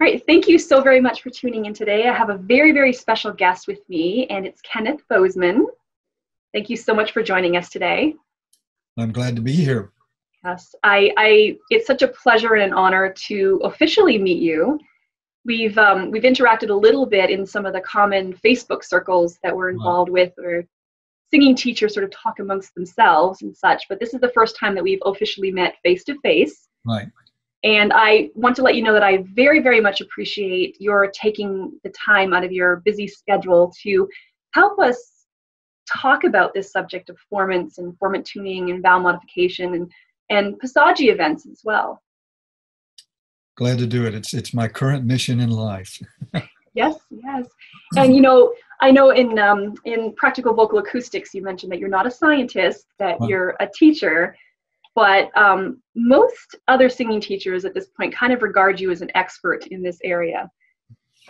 All right, thank you so very much for tuning in today. I have a very, very special guest with me, and it's Kenneth Bozeman. Thank you so much for joining us today. I'm glad to be here. Yes, I, I it's such a pleasure and an honor to officially meet you. We've um, we've interacted a little bit in some of the common Facebook circles that we're involved wow. with, or singing teachers sort of talk amongst themselves and such. But this is the first time that we've officially met face to face. Right. And I want to let you know that I very, very much appreciate your taking the time out of your busy schedule to help us talk about this subject of formants and formant tuning and vowel modification and, and passaggi events as well. Glad to do it. It's, it's my current mission in life. yes, yes. And you know, I know in um, in practical vocal acoustics, you mentioned that you're not a scientist, that you're a teacher, but um, most other singing teachers at this point kind of regard you as an expert in this area.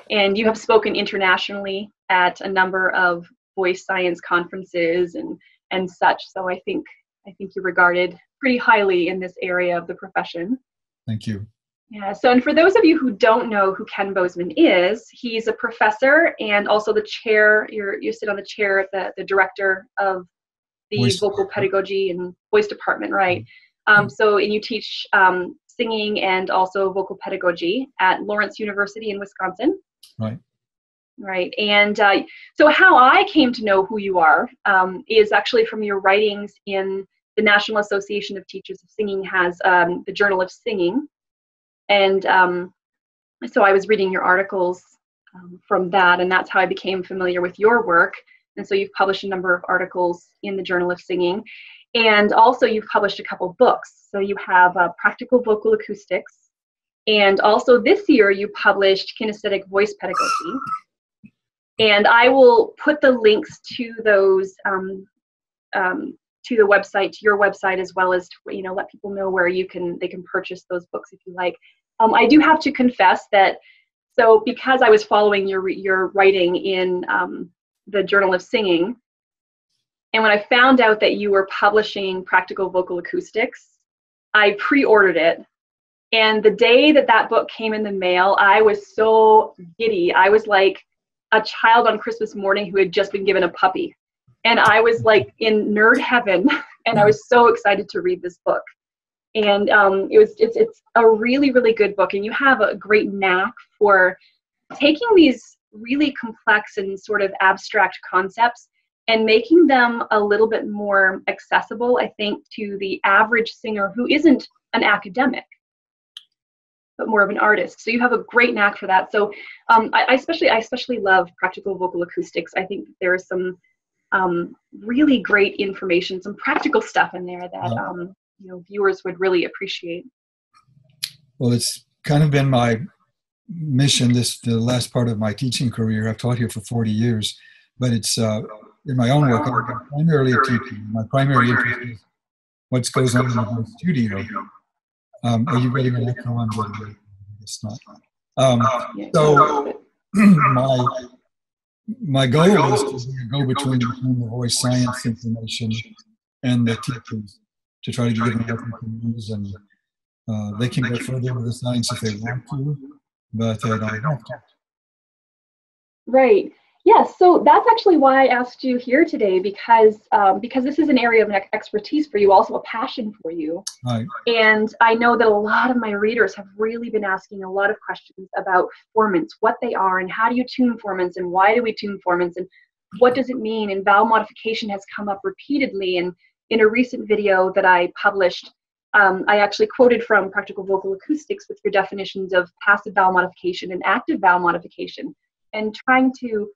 And you have spoken internationally at a number of voice science conferences and, and such. So I think I think you're regarded pretty highly in this area of the profession. Thank you. Yeah, so and for those of you who don't know who Ken Bozeman is, he's a professor and also the chair, you're, you sit on the chair, the, the director of the voice vocal pedagogy and voice department, right? Um, so, and you teach um, singing and also vocal pedagogy at Lawrence University in Wisconsin. Right. Right. And uh, so, how I came to know who you are um, is actually from your writings in the National Association of Teachers of Singing has um, the Journal of Singing, and um, so I was reading your articles um, from that, and that's how I became familiar with your work. And so you've published a number of articles in the Journal of Singing. And also you've published a couple books. So you have uh, Practical Vocal Acoustics. And also this year you published Kinesthetic Voice Pedagogy. And I will put the links to those um, um, to the website, to your website, as well as to, you know let people know where you can they can purchase those books if you like. Um, I do have to confess that so because I was following your your writing in um, the Journal of Singing. And when I found out that you were publishing Practical Vocal Acoustics, I pre ordered it. And the day that that book came in the mail, I was so giddy. I was like a child on Christmas morning who had just been given a puppy. And I was like in nerd heaven. And I was so excited to read this book. And um, it was it's, it's a really, really good book. And you have a great knack for taking these really complex and sort of abstract concepts and making them a little bit more accessible, I think, to the average singer who isn't an academic, but more of an artist. So you have a great knack for that. So um, I, I, especially, I especially love practical vocal acoustics. I think there is some um, really great information, some practical stuff in there that um, you know viewers would really appreciate. Well, it's kind of been my mission this the last part of my teaching career. I've taught here for 40 years, but it's uh, in my own work. I'm primarily a teacher. My primary interest is what goes on in the studio. Um, are you ready getting an echo on the? It's not. Um, so my my goal is to go between, between the voice science information and the teachers to try to give them they use and uh, they can go further with the science if they want to but uh, don't have to. Right. Yes. So that's actually why I asked you here today because um, because this is an area of expertise for you, also a passion for you. Right. And I know that a lot of my readers have really been asking a lot of questions about formants, what they are, and how do you tune formants, and why do we tune formants, and what does it mean? And vowel modification has come up repeatedly. And in a recent video that I published, um, I actually quoted from Practical Vocal Acoustics with your definitions of passive vowel modification and active vowel modification, and trying to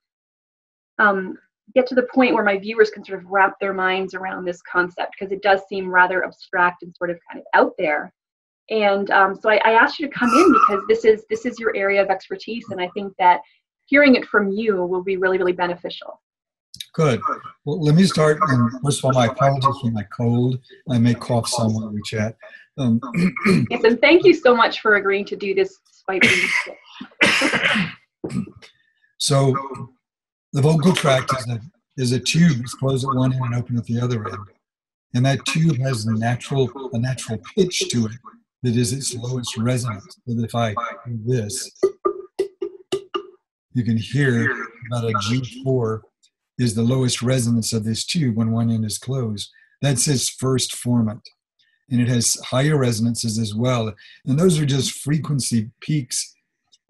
um, get to the point where my viewers can sort of wrap their minds around this concept because it does seem rather abstract and sort of kind of out there. And um, so I, I asked you to come in because this is this is your area of expertise, and I think that hearing it from you will be really really beneficial. Good. Well, let me start. And first of all, my apologies for my cold. I may cough some when we chat. Um, yes, and thank you so much for agreeing to do this despite being sick. so, the vocal tract is a, is a tube. It's closed at one end and open at the other end. And that tube has a natural, a natural pitch to it that is its lowest resonance. That if I do this, you can hear about a G4 is the lowest resonance of this tube when one end is closed. That's its first formant. And it has higher resonances as well. And those are just frequency peaks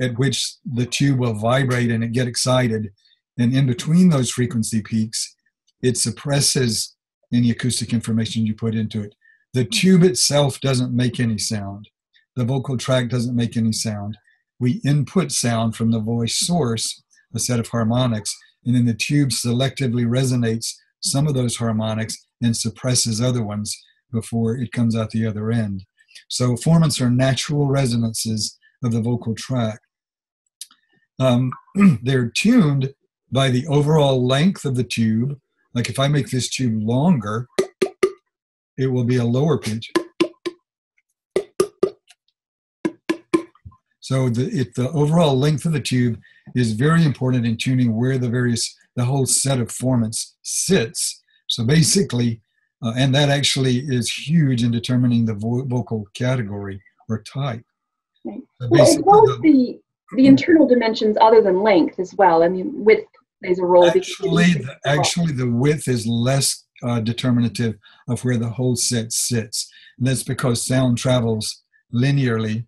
at which the tube will vibrate and it get excited. And in between those frequency peaks, it suppresses any acoustic information you put into it. The tube itself doesn't make any sound. The vocal tract doesn't make any sound. We input sound from the voice source, a set of harmonics, and then the tube selectively resonates some of those harmonics and suppresses other ones before it comes out the other end. So formants are natural resonances of the vocal tract. Um, they're tuned by the overall length of the tube. Like if I make this tube longer, it will be a lower pitch. So the, it, the overall length of the tube is very important in tuning where the various, the whole set of formants sits. So basically, uh, and that actually is huge in determining the vo- vocal category or type. Right. So well, as well as the, the internal dimensions other than length as well. I mean, width plays a role. Actually, the, actually, the width is less uh, determinative of where the whole set sits. And that's because sound travels linearly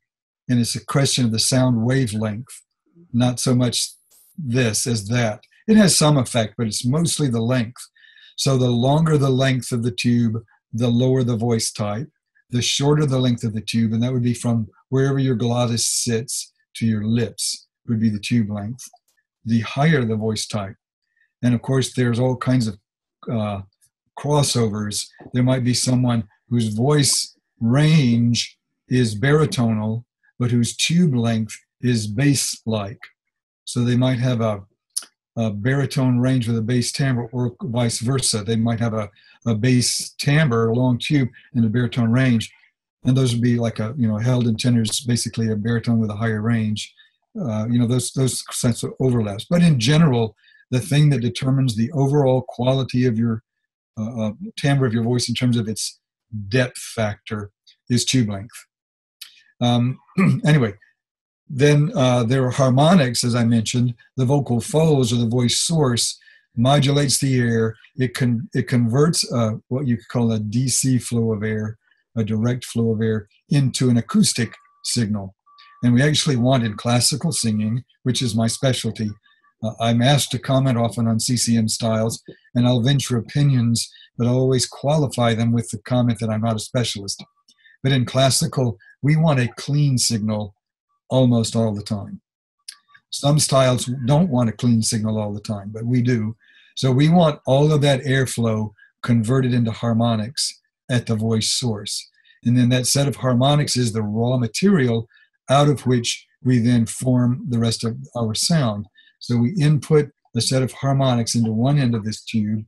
and it's a question of the sound wavelength, not so much this as that. It has some effect, but it's mostly the length. So the longer the length of the tube, the lower the voice type. The shorter the length of the tube, and that would be from wherever your glottis sits to your lips, would be the tube length. The higher the voice type. And of course, there's all kinds of uh, crossovers. There might be someone whose voice range is baritonal but whose tube length is bass like. So they might have a, a, baritone range with a bass timbre, or vice versa. They might have a, a bass timbre, a long tube, and a baritone range. And those would be like a, you know, Heldentenors, basically a baritone with a higher range. Uh, you know, those, those sense of overlaps. But in general, the thing that determines the overall quality of your uh, uh, timbre of your voice in terms of its depth factor is tube length. Um, anyway, then uh, there are harmonics, as I mentioned. The vocal folds or the voice source modulates the air. It can it converts uh, what you could call a DC flow of air, a direct flow of air, into an acoustic signal. And we actually wanted classical singing, which is my specialty. Uh, I'm asked to comment often on CCM styles, and I'll venture opinions, but I'll always qualify them with the comment that I'm not a specialist. But in classical, we want a clean signal almost all the time. Some styles don't want a clean signal all the time, but we do. So we want all of that airflow converted into harmonics at the voice source. And then that set of harmonics is the raw material out of which we then form the rest of our sound. So we input a set of harmonics into one end of this tube.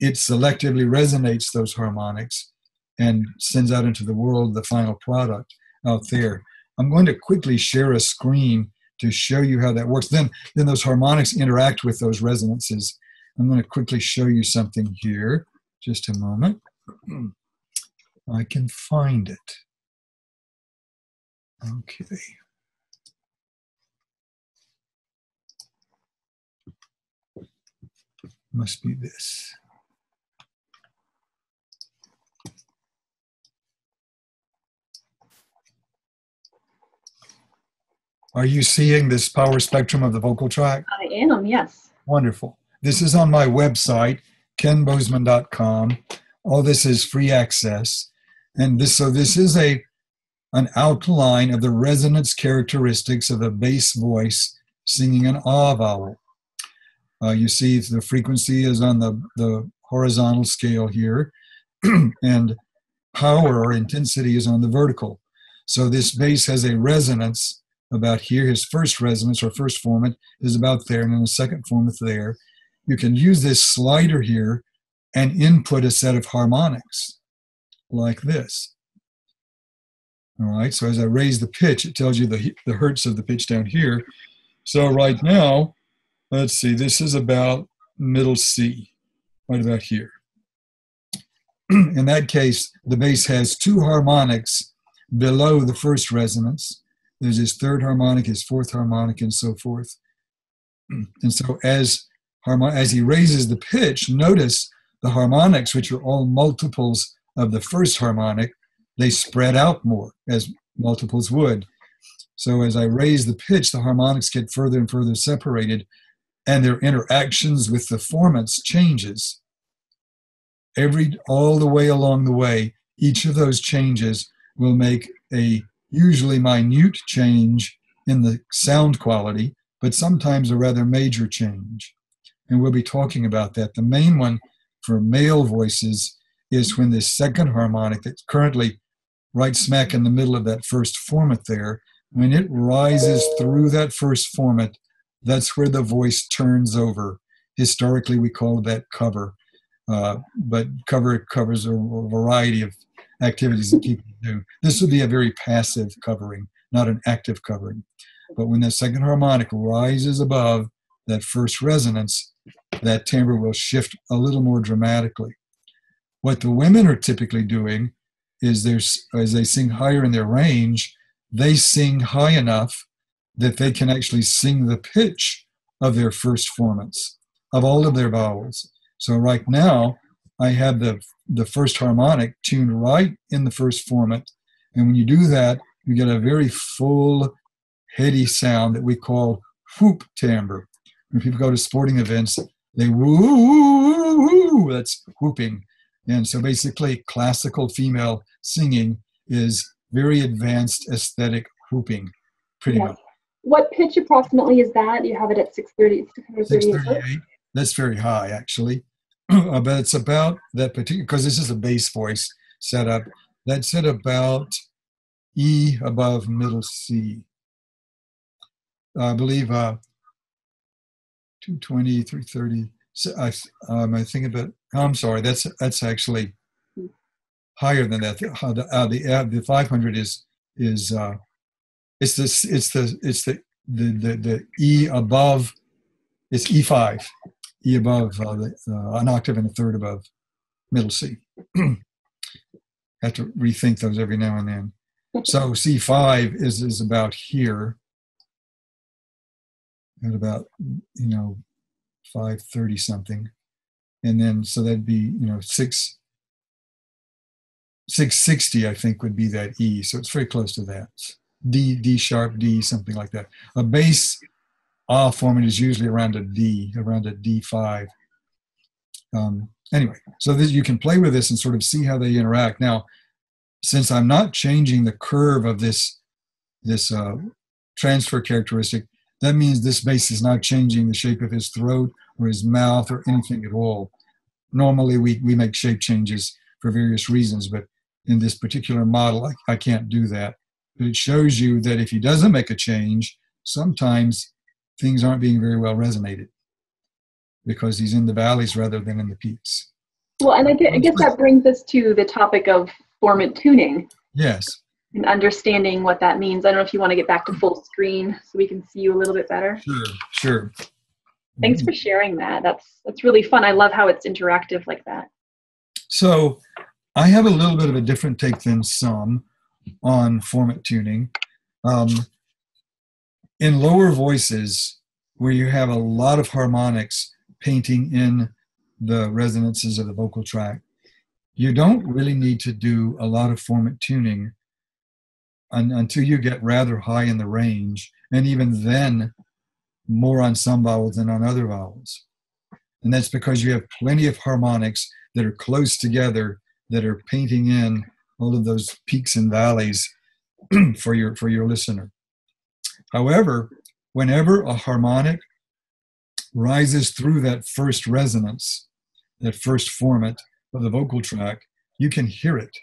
It selectively resonates those harmonics and sends out into the world the final product out there. I'm going to quickly share a screen to show you how that works. Then, then those harmonics interact with those resonances. I'm going to quickly show you something here. Just a moment. I can find it. Okay. Must be this. Are you seeing this power spectrum of the vocal tract? I am, yes. Wonderful. This is on my website, kenbozeman.com. All this is free access. And this so this is a an outline of the resonance characteristics of a bass voice singing an ah vowel. Uh, you see the frequency is on the, the horizontal scale here, and power or intensity is on the vertical. So this bass has a resonance about here. His first resonance or first formant is about there, and then the second formant there. You can use this slider here and input a set of harmonics like this. All right, so as I raise the pitch, it tells you the, the hertz of the pitch down here. So right now, let's see, this is about middle C, right about here. In that case, the bass has two harmonics below the first resonance, there's his third harmonic, his fourth harmonic, and so forth. And so as as he raises the pitch, notice the harmonics, which are all multiples of the first harmonic, they spread out more as multiples would. So as I raise the pitch, the harmonics get further and further separated, and their interactions with the formants changes. Every all the way along the way, each of those changes will make a usually minute change in the sound quality, but sometimes a rather major change. And we'll be talking about that. The main one for male voices is when the second harmonic that's currently right smack in the middle of that first formant there, when it rises through that first formant, that's where the voice turns over. Historically, we call that cover, uh, but cover covers a, variety of activities that people do. This would be a very passive covering, not an active covering. But when that second harmonic rises above that first resonance, that timbre will shift a little more dramatically. What the women are typically doing is there's as they sing higher in their range, they sing high enough that they can actually sing the pitch of their first formants of all of their vowels. So right now, I have the the first harmonic tuned right in the first formant, and when you do that, you get a very full, heady sound that we call whoop timbre. When people go to sporting events, they woo, woo, woo, that's whooping. And so basically, classical female singing is very advanced aesthetic whooping, pretty much. What pitch approximately is that? You have it at 630, 638. That's very high, actually. but it's about that particular, because this is a bass voice setup. That's at about E above middle C. I believe uh, 220, 330. So I, um, I think about, I'm sorry, that's that's actually higher than that. The, uh, the, uh, the 500 is, is uh, it's this, it's the, it's the, the, the, the E above, it's E5, E above uh, the, uh, an octave and a third above middle C. have to rethink those every now and then. So C5 is, is about here at about you know 530 something and then so that'd be you know 6 660 i think would be that e so it's very close to that. D d sharp d something like that. A bass ah formant is usually around a d around a d5 um, anyway so this, you can play with this and sort of see how they interact. Now since i'm not changing the curve of this this uh, transfer characteristic that means this bass is not changing the shape of his throat or his mouth or anything at all. Normally, we, we make shape changes for various reasons, but in this particular model, I, I can't do that. But it shows you that if he doesn't make a change, sometimes things aren't being very well resonated because he's in the valleys rather than in the peaks. Well, and I, th- I guess that brings us to the topic of formant tuning. Yes and understanding what that means. I don't know if you want to get back to full screen so we can see you a little bit better. Sure, sure. Thanks for sharing that. That's that's really fun. I love how it's interactive like that. So, I have a little bit of a different take than some on formant tuning. Um, in lower voices, where you have a lot of harmonics painting in the resonances of the vocal tract, you don't really need to do a lot of formant tuning un, until you get rather high in the range, and even then, more on some vowels than on other vowels. And that's because you have plenty of harmonics that are close together that are painting in all of those peaks and valleys for your for your listener. However, whenever a harmonic rises through that first resonance, that first formant of the vocal tract, you can hear it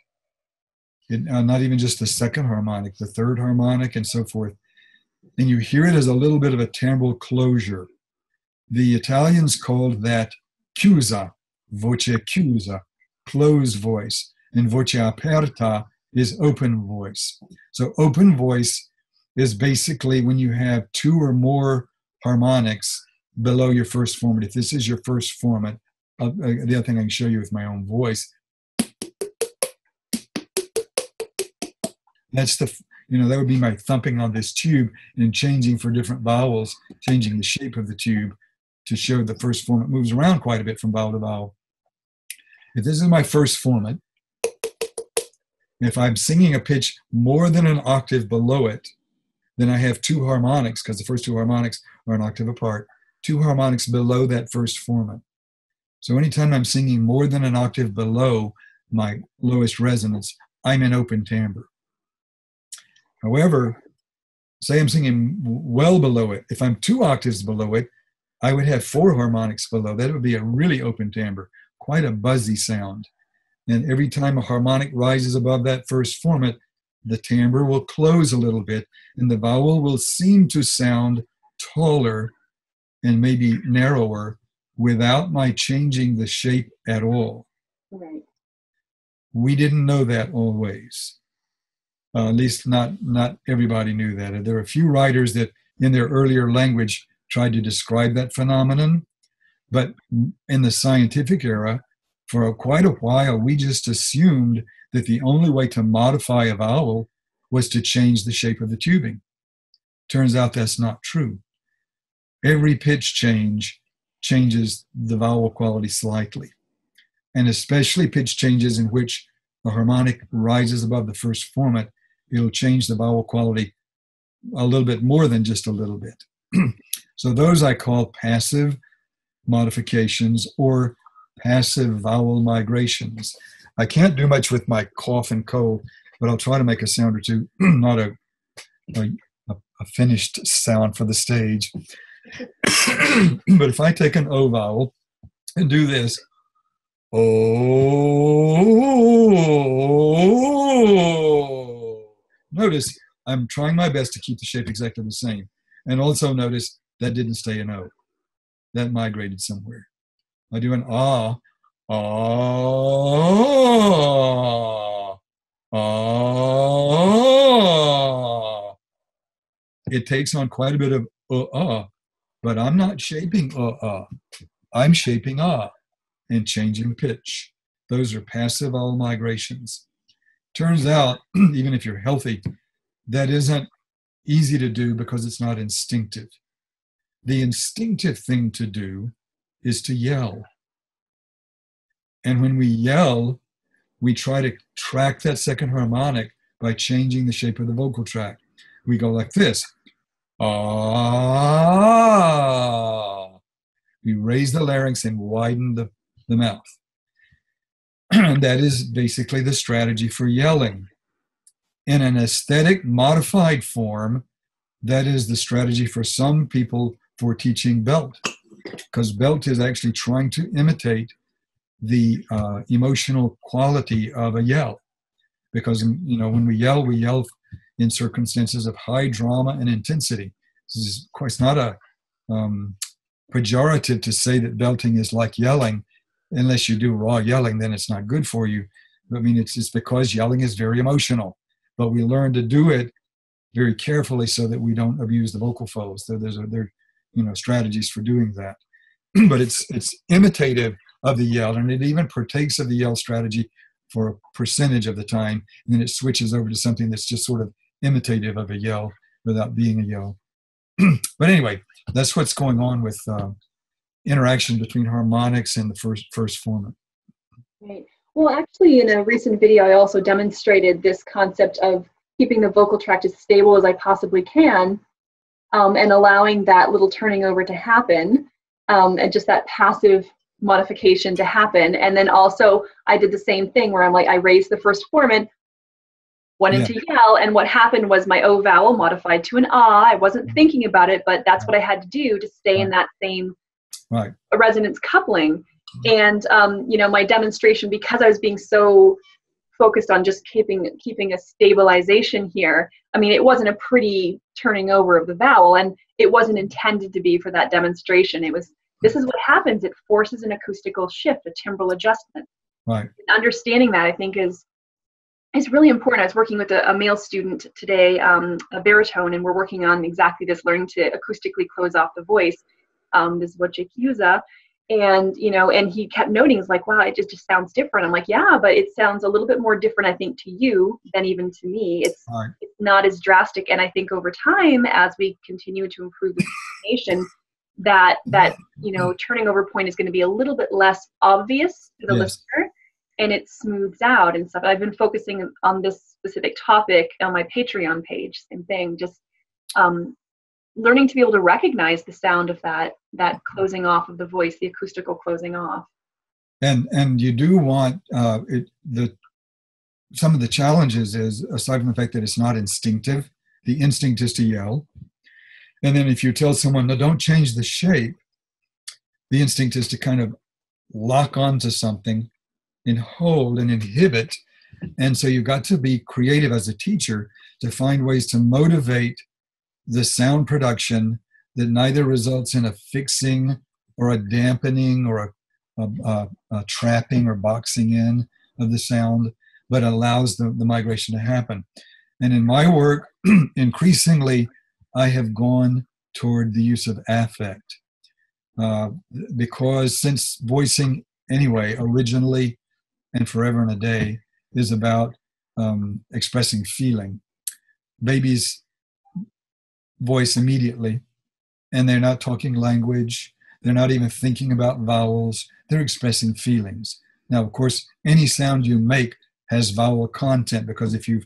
it, uh, not even just the second harmonic, the third harmonic, and so forth. And you hear it as a little bit of a timbral closure. The Italians called that chiusa, voce chiusa, closed voice, and voce aperta is open voice. So open voice is basically when you have two or more harmonics below your first formant. If this is your first formant, uh, the other thing I can show you with my own voice, That's the You know, that would be my thumping on this tube and changing for different vowels, changing the shape of the tube to show the first form. It moves around quite a bit from vowel to vowel. If this is my first formant, if I'm singing a pitch more than an octave below it, then I have two harmonics, because the first two harmonics are an octave apart, two harmonics below that first formant. So anytime I'm singing more than an octave below my lowest resonance, I'm in open timbre. However, say I'm singing well below it. If I'm two octaves below it, I would have four harmonics below. That would be a really open timbre, quite a buzzy sound. And every time a harmonic rises above that first formant, the timbre will close a little bit and the vowel will seem to sound taller and maybe narrower without my changing the shape at all. Right. We didn't know that always. Uh, at least not not everybody knew that. There are a few writers that in their earlier language tried to describe that phenomenon, but in the scientific era, for quite a while, we just assumed that the only way to modify a vowel was to change the shape of the tubing. Turns out that's not true. Every pitch change changes the vowel quality slightly, and especially pitch changes in which a harmonic rises above the first formant, it'll change the vowel quality a little bit more than just a little bit. so those I call passive modifications or passive vowel migrations. I can't do much with my cough and cold, but I'll try to make a sound or two, not a, a, a finished sound for the stage. but if I take an O vowel and do this, oh, I'm trying my best to keep the shape exactly the same. And also notice that didn't stay an O. That migrated somewhere. I do an ah, ah, ah. It takes on quite a bit of uh, ah, but I'm not shaping uh, ah. I'm shaping ah and changing pitch. Those are passive vowel migrations. Turns out, even if you're healthy, that isn't easy to do because it's not instinctive. The instinctive thing to do is to yell. And when we yell, we try to track that second harmonic by changing the shape of the vocal tract. We go like this. Ah. We raise the larynx and widen the, the mouth. that is basically the strategy for yelling. In an aesthetic modified form, that is the strategy for some people for teaching belt. Because belt is actually trying to imitate the uh, emotional quality of a yell. Because you know when we yell we yell in circumstances of high drama and intensity. This is of course not a um, pejorative to say that belting is like yelling. Unless you do raw yelling then it's not good for you. I mean it's, it's because yelling is very emotional but we learn to do it very carefully so that we don't abuse the vocal folds there's a there you know strategies for doing that. But it's it's imitative of the yell and it even partakes of the yell strategy for a percentage of the time and then it switches over to something that's just sort of imitative of a yell without being a yell. But anyway that's what's going on with uh, interaction between harmonics and the first first formant right well actually in a recent video i also demonstrated this concept of keeping the vocal tract as stable as i possibly can um, and allowing that little turning over to happen um, and just that passive modification to happen. And then also, I did the same thing where I'm like, I raised the first formant, went yeah. into yell, and what happened was my O vowel modified to an ah. I wasn't mm-hmm. thinking about it, but that's what I had to do to stay in that same right. resonance coupling. And um, you know, my demonstration because I was being so focused on just keeping keeping a stabilization here. I mean, it wasn't a pretty turning over of the vowel, and it wasn't intended to be for that demonstration. It was this is what happens. It forces an acoustical shift, a timbral adjustment. Right. Understanding that, I think, is is really important. I was working with a, a male student today, um, a baritone, and we're working on exactly this, learning to acoustically close off the voice. Um, this is what chiusa. And you know and he kept noting it's like wow it just, just sounds different. I'm like yeah but it sounds a little bit more different i think to you than even to me. It's, right. it's not as drastic. And i think over time as we continue to improve the communication that that you know turning over point is going to be a little bit less obvious to the yes. listener and it smooths out and stuff. I've been focusing on this specific topic on my patreon page same thing just um, learning to be able to recognize the sound of that that closing off of the voice the acoustical closing off. And and you do want uh, it, the some of the challenges is aside from the fact that it's not instinctive the instinct is to yell. And then if you tell someone no don't change the shape the instinct is to kind of lock onto something and hold and inhibit. And so you've got to be creative as a teacher to find ways to motivate the sound production that neither results in a fixing or a dampening or a, a, a, trapping or boxing in of the sound, but allows the, the migration to happen. And in my work, increasingly, I have gone toward the use of affect. Uh, because since voicing, anyway, originally and forever and a day, is about um, expressing feeling. Babies voice immediately, and they're not talking language. They're not even thinking about vowels. They're expressing feelings. Now, of course, any sound you make has vowel content because if you've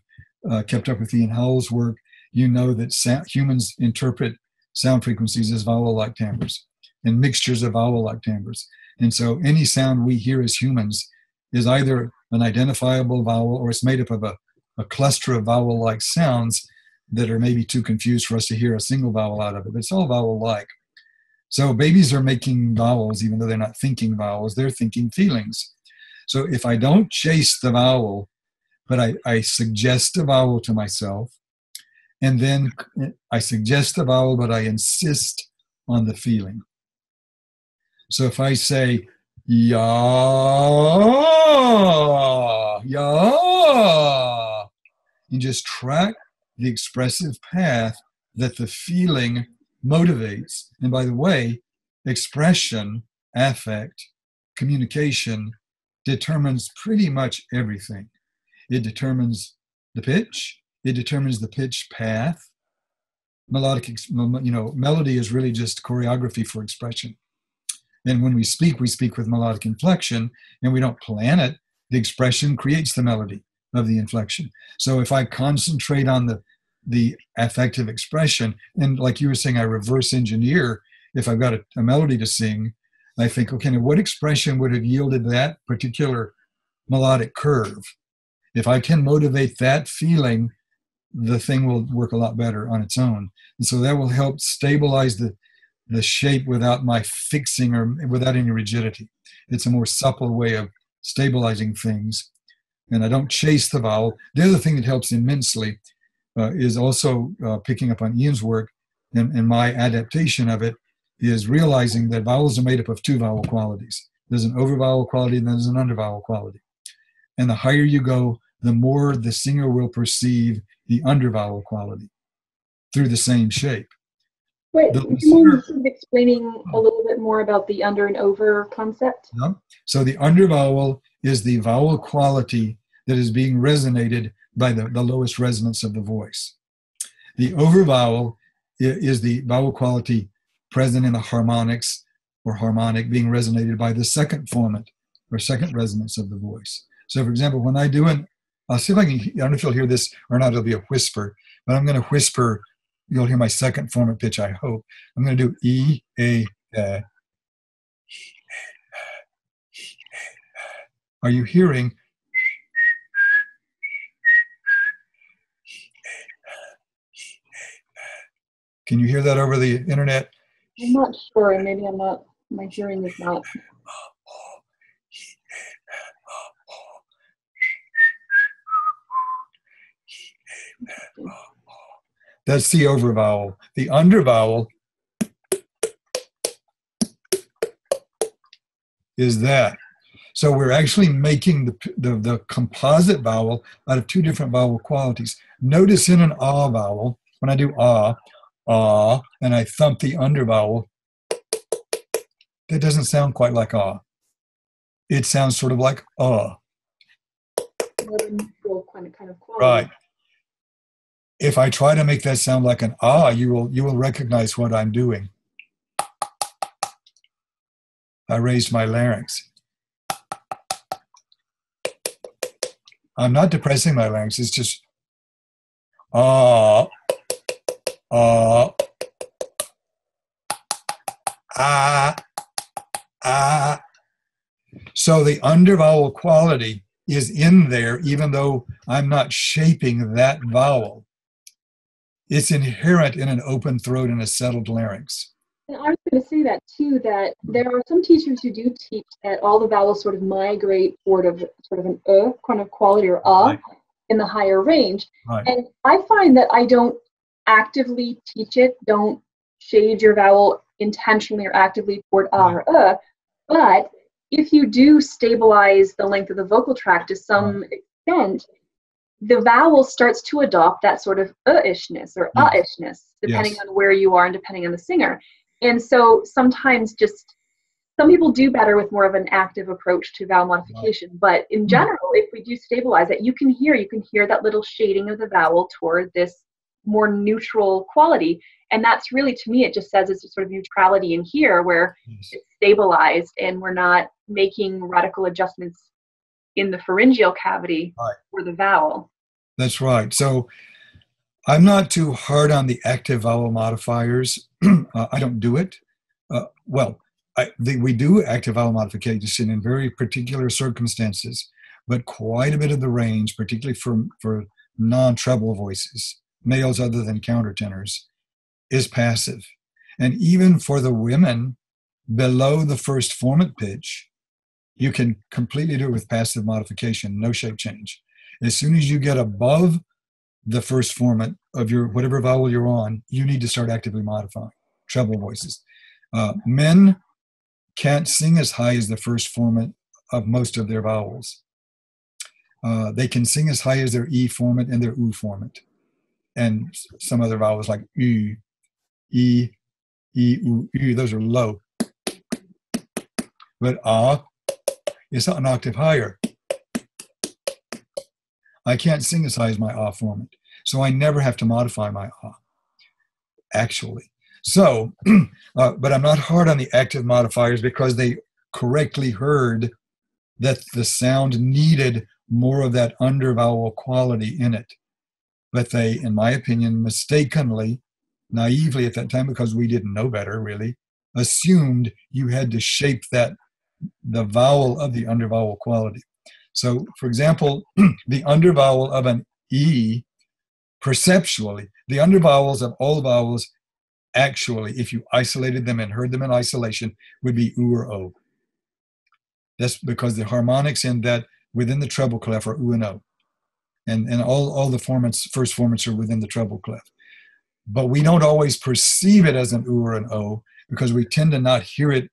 uh, kept up with Ian Howell's work, you know that sound, humans interpret sound frequencies as vowel-like timbres and mixtures of vowel-like timbres. And so any sound we hear as humans is either an identifiable vowel or it's made up of a, a cluster of vowel-like sounds that are maybe too confused for us to hear a single vowel out of it, but it's all vowel like. So babies are making vowels, even though they're not thinking vowels, they're thinking feelings. So if I don't chase the vowel, but I, I suggest a vowel to myself, and then I suggest a vowel, but I insist on the feeling. So if I say, ya, ya, you just track the expressive path that the feeling motivates. And by the way, expression, affect, communication determines pretty much everything. It determines the pitch, it determines the pitch path. Melodic, you know, melody is really just choreography for expression. And when we speak, we speak with melodic inflection and we don't plan it. The expression creates the melody of the inflection. So if I concentrate on the the affective expression, and like you were saying, I reverse engineer. If I've got a, a melody to sing, I think, okay, now what expression would have yielded that particular melodic curve? If I can motivate that feeling, the thing will work a lot better on its own. And so that will help stabilize the, the shape without my fixing or without any rigidity. It's a more supple way of stabilizing things and I don't chase the vowel. The other thing that helps immensely uh, is also uh, picking up on Ian's work and, and, my adaptation of it is realizing that vowels are made up of two vowel qualities. There's an over vowel quality and there's an under vowel quality. And the higher you go, the more the singer will perceive the under vowel quality through the same shape. Wait, do you mind sort of explaining a little bit more about the under and over concept? Yeah. So the under vowel is the vowel quality that is being resonated by the, the lowest resonance of the voice. The over vowel is the vowel quality present in the harmonics or harmonic being resonated by the second formant or second resonance of the voice. So, for example, when I do an, I'll see if I can, I don't know if you'll hear this or not, it'll be a whisper, but I'm going to whisper. You'll hear my second formant pitch, I hope. I'm going to do E, A, Are you hearing? Can you hear that over the internet? I'm not sure. Maybe I'm not, my hearing is not. That's the over vowel. The under vowel is that. So we're actually making the, the, the, composite vowel out of two different vowel qualities. Notice in an ah vowel, when I do ah, ah, and I thump the under vowel, that doesn't sound quite like ah. It sounds sort of like of right. If I try to make that sound like an ah, you will you will recognize what I'm doing. I raised my larynx. I'm not depressing my larynx. It's just ah, ah, ah, ah. So the undervowel quality is in there, even though I'm not shaping that vowel. It's inherent in an open throat and a settled larynx. And I was going to say that too, that there are some teachers who do teach that all the vowels sort of migrate toward of sort of an uh kind of quality or ah right. in the higher range. Right. And I find that I don't actively teach it, don't shade your vowel intentionally or actively toward ah right. or uh, but if you do stabilize the length of the vocal tract to some extent, the vowel starts to adopt that sort of uh-ishness or uh-ishness, depending yes. on where you are and depending on the singer. And so sometimes just some people do better with more of an active approach to vowel modification, but in hmm. general, if we do stabilize it, you can hear you can hear that little shading of the vowel toward this more neutral quality. And that's really to me it just says it's a sort of neutrality in here where yes. it's stabilized and we're not making radical adjustments in the pharyngeal cavity right. for the vowel. That's right. So I'm not too hard on the active vowel modifiers. uh, I don't do it. Uh, well, I, the, we do active vowel modification in very particular circumstances, but quite a bit of the range, particularly for, for non-treble voices, males other than countertenors, is passive. And even for the women below the first formant pitch, you can completely do it with passive modification, no shape change. As soon as you get above the first formant of your whatever vowel you're on, you need to start actively modifying treble voices. Uh, men can't sing as high as the first formant of most of their vowels. Uh, they can sing as high as their E formant and their U formant, and some other vowels like U, E, E, U, U. Those are low. But Ah is an octave higher. I can't as my ah formant. So I never have to modify my ah, actually. So, uh, but I'm not hard on the active modifiers because they correctly heard that the sound needed more of that under vowel quality in it. But they, in my opinion, mistakenly, naively at that time, because we didn't know better really, assumed you had to shape that the vowel of the under vowel quality. So, for example, the undervowel of an E, perceptually, the undervowels of all vowels, actually, if you isolated them and heard them in isolation, would be U or O. That's because the harmonics in that within the treble clef are U and O. And, and all, all the formants, first formants are within the treble clef. But we don't always perceive it as an U or an O because we tend to not hear it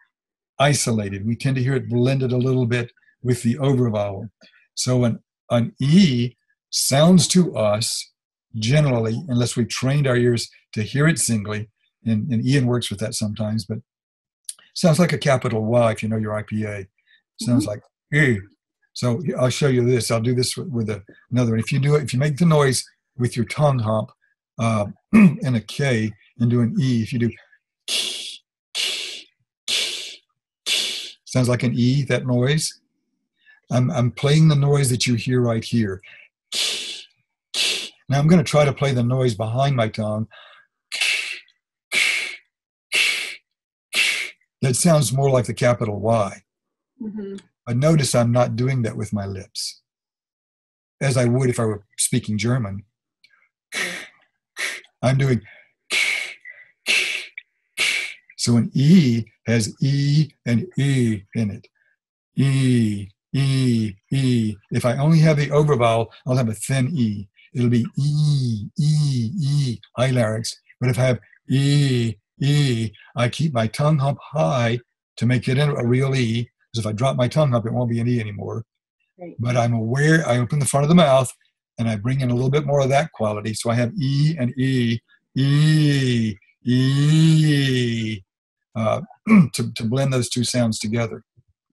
isolated. We tend to hear it blended a little bit with the over vowel. So an, an E sounds to us generally, unless we've trained our ears to hear it singly, and, and Ian works with that sometimes, but sounds like a capital Y if you know your IPA. Sounds mm-hmm. like E. So I'll show you this. I'll do this with, with a, another one. If you do it, if you make the noise with your tongue hump uh, in a K and do an E, if you do sounds like an E, that noise. I'm, I'm playing the noise that you hear right here. Now I'm going to try to play the noise behind my tongue. That sounds more like the capital Y. Mm-hmm. But notice I'm not doing that with my lips, as I would if I were speaking German. I'm doing. So an E has E and E in it. E, E, E. If I only have the over vowel, I'll have a thin E. It'll be E, E, E, high larynx. But if I have E, E, I keep my tongue hump high to make it a real E. Because if I drop my tongue up, it won't be an E anymore. Right. But I'm aware, I open the front of the mouth and I bring in a little bit more of that quality. So I have E and E, E, E. uh, to, to blend those two sounds together.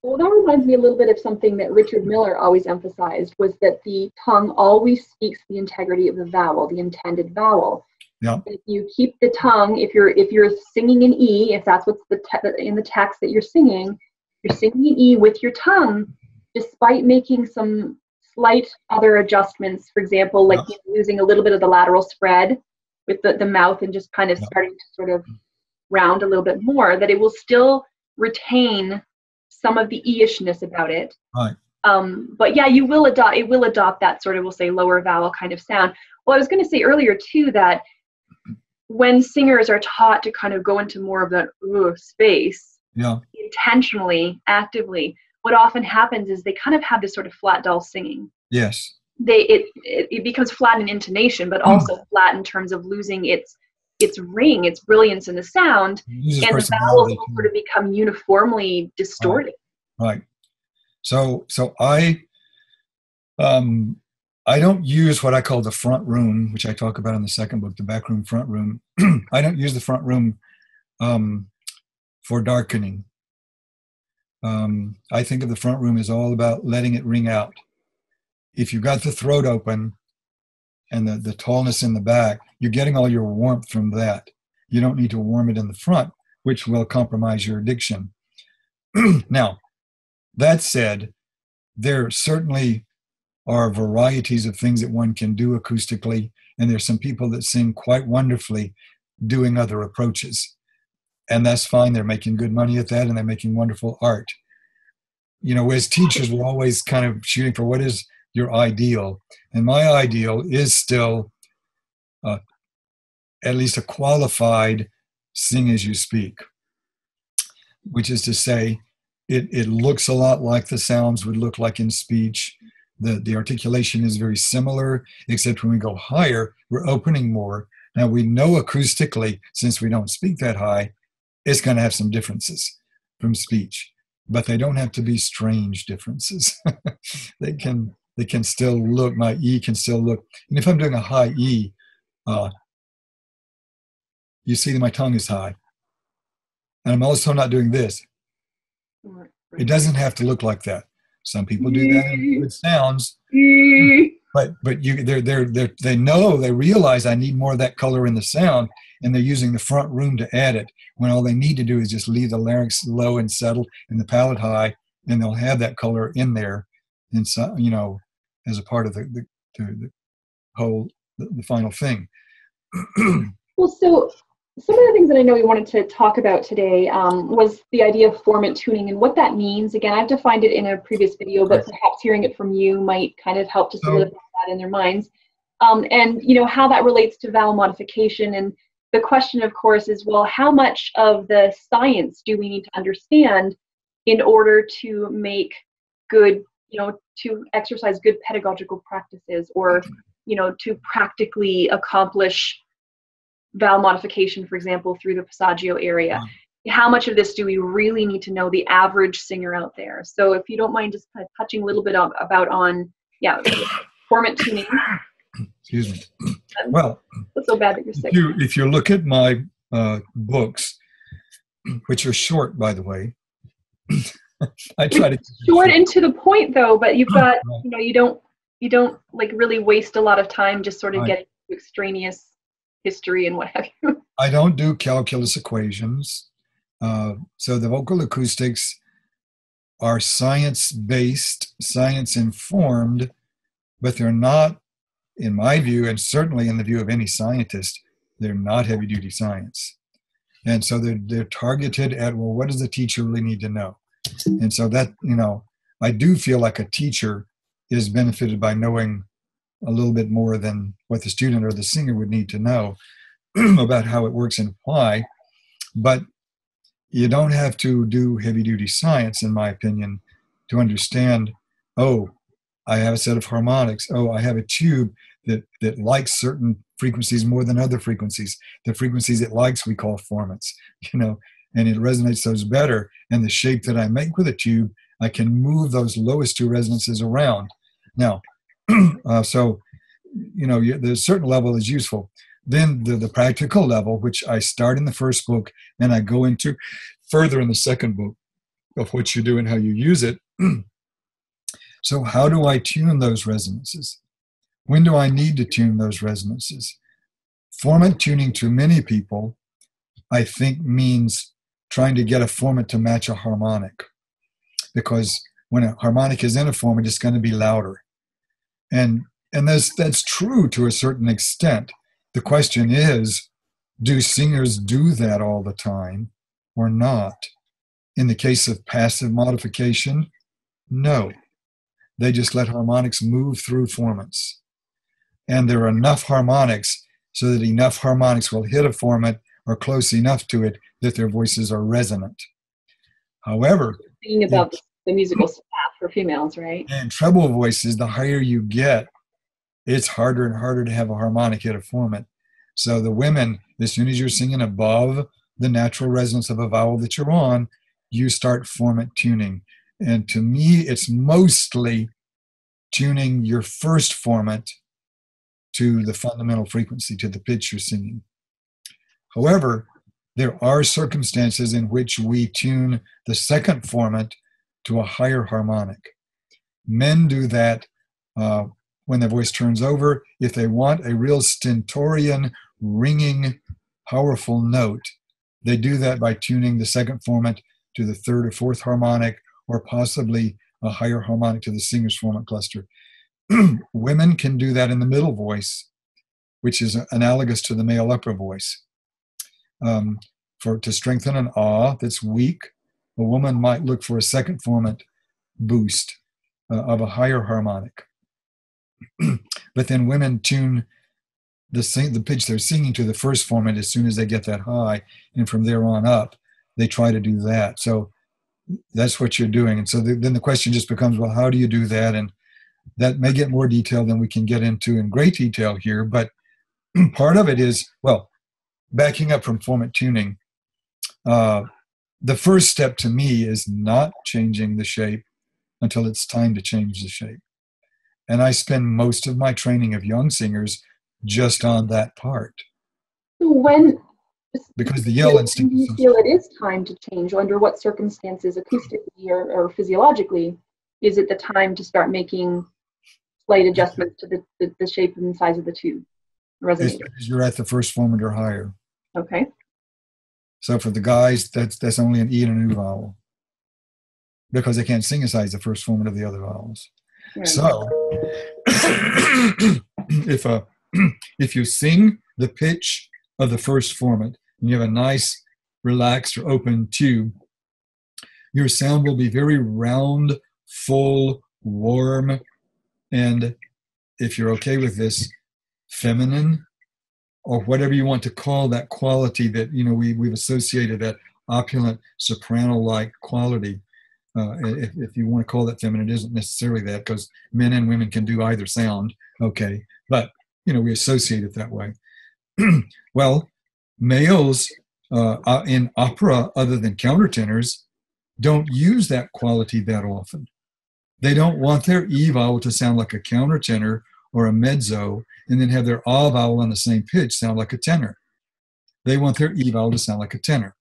Well, that reminds me a little bit of something that Richard Miller always emphasized was that the tongue always speaks the integrity of the vowel, the intended vowel. Yeah. If you keep the tongue, if you're if you're singing an e, if that's what's the te- in the text that you're singing, you're singing an e with your tongue, despite making some slight other adjustments. For example, like Yeah. using a little bit of the lateral spread with the, the mouth and just kind of Yeah. starting to sort of round a little bit more, that it will still retain some of the e-ishness about it. Right. Um, but yeah, you will adopt it will adopt that sort of we'll say lower vowel kind of sound. Well, I was going to say earlier too that when singers are taught to kind of go into more of that ooh, space Yeah. intentionally, actively, what often happens is they kind of have this sort of flat dull singing. Yes. They it it, it becomes flat in intonation, but also flat in terms of losing its its ring, its brilliance in the sound, and the vowels will sort of become uniformly distorted. Right. So so I um I don't use what I call the front room, which I talk about in the second book, the back room, front room. I don't use the front room um, for darkening. Um, I think of the front room as all about letting it ring out. If you've got the throat open and the, the tallness in the back, you're getting all your warmth from that. You don't need to warm it in the front, which will compromise your diction. now, that said, there certainly are varieties of things that one can do acoustically, and there's some people that sing quite wonderfully doing other approaches. And that's fine. They're making good money at that and they're making wonderful art. You know, as teachers, we're always kind of shooting for what is your ideal. And my ideal is still uh, at least a qualified sing as you speak, which is to say, it, it looks a lot like the sounds would look like in speech. The, the articulation is very similar, except when we go higher, we're opening more. Now, we know acoustically, since we don't speak that high, it's going to have some differences from speech, but they don't have to be strange differences. they can they can still look. My E can still look, and if I'm doing a high E, uh, you see that my tongue is high, and I'm also not doing this. It doesn't have to look like that. Some people do that good sounds, but but you they're they're they they know they realize I need more of that color in the sound, and they're using the front room to add it. When all they need to do is just leave the larynx low and settled and the palate high, and they'll have that color in there, and so you know, as a part of the the, the, the whole the, the final thing. Well, so some of the things that I know we wanted to talk about today um, was the idea of formant tuning and what that means. Again, I've defined it in a previous video, but perhaps hearing it from you might kind of help to So- solidify that in their minds. Um, and you know how that relates to vowel modification. And the question, of course, is well, how much of the science do we need to understand in order to make good, you know, to exercise good pedagogical practices, or you know, to practically accomplish vowel modification, for example, through the passaggio area. How much of this do we really need to know the average singer out there? So if you don't mind just kind of touching a little bit on, about on, yeah, formant tuning. Excuse me. Well, It's so bad that you're if you if you look at my uh, books, which are short, by the way, I try to Short and to the point though, but you've got, Right. you know, you don't, you don't like really waste a lot of time just sort of Right. getting extraneous history and what have you. I don't do calculus equations. Uh, so the vocal acoustics are science based, science informed, but they're not, in my view, and certainly in the view of any scientist, they're not heavy duty science. And so they're, they're targeted at, well, what does the teacher really need to know? And so that, you know, I do feel like a teacher is benefited by knowing a little bit more than what the student or the singer would need to know about how it works and why. But you don't have to do heavy duty science, in my opinion, to understand oh, I have a set of harmonics. Oh, I have a tube that, that likes certain frequencies more than other frequencies. The frequencies it likes, we call formants, you know, and it resonates those better. And the shape that I make with a tube, I can move those lowest two resonances around. Now, uh, so, you know, there's a certain level is useful. then the, the practical level, which I start in the first book and I go into further in the second book of what you do and how you use it. so, how do I tune those resonances? When do I need to tune those resonances? Formant tuning to many people, I think, means trying to get a formant to match a harmonic. Because when a harmonic is in a formant, it's going to be louder. And and that's that's true to a certain extent. The question is, do singers do that all the time or not? In the case of passive modification, no. They just let harmonics move through formants. And there are enough harmonics so that enough harmonics will hit a formant or close enough to it that their voices are resonant. However, thinking about the musical staff for females, right? And treble voices, the higher you get, it's harder and harder to have a harmonic hit a formant. So the women, as soon as you're singing above the natural resonance of a vowel that you're on, you start formant tuning. And to me, it's mostly tuning your first formant to the fundamental frequency, to the pitch you're singing. However, there are circumstances in which we tune the second formant to a higher harmonic. Men do that uh, when their voice turns over. If they want a real stentorian, ringing, powerful note, they do that by tuning the second formant to the third or fourth harmonic, or possibly a higher harmonic to the singer's formant cluster. Women can do that in the middle voice, which is analogous to the male upper voice. Um, for to strengthen an ah that's weak, a woman might look for a second formant boost uh, of a higher harmonic. but then women tune the sing, the pitch they're singing to the first formant as soon as they get that high, and from there on up, they try to do that. So that's what you're doing. And so the, then the question just becomes, well, how do you do that? And that may get more detail than we can get into in great detail here. But part of it is, well, backing up from formant tuning. Uh, the first step to me is not changing the shape until it's time to change the shape. And I spend most of my training of young singers just on that part. When because the yell instinct you feel it is time to change, under what circumstances, acoustically or, or physiologically, is it the time to start making slight adjustments to the, the, the shape and size of the tube resonator? You're at the first formant or higher. Okay. So for the guys, that's that's only an E and a new vowel because they can't sing as the first formant of the other vowels. Right. So if a if you sing the pitch of the first formant and you have a nice relaxed or open tube, your sound will be very round, full, warm, and if you're okay with this, feminine, or whatever you want to call that quality that you know we, we've associated that opulent soprano-like quality. Uh, if, if you want to call that feminine, it isn't necessarily that because men and women can do either sound, okay, but you know we associate it that way. well, males uh, uh, in opera, other than countertenors, don't use that quality that often. They don't want their E vowel to sound like a countertenor or a mezzo and then have their ah vowel on the same pitch sound like a tenor. They want their E vowel to sound like a tenor.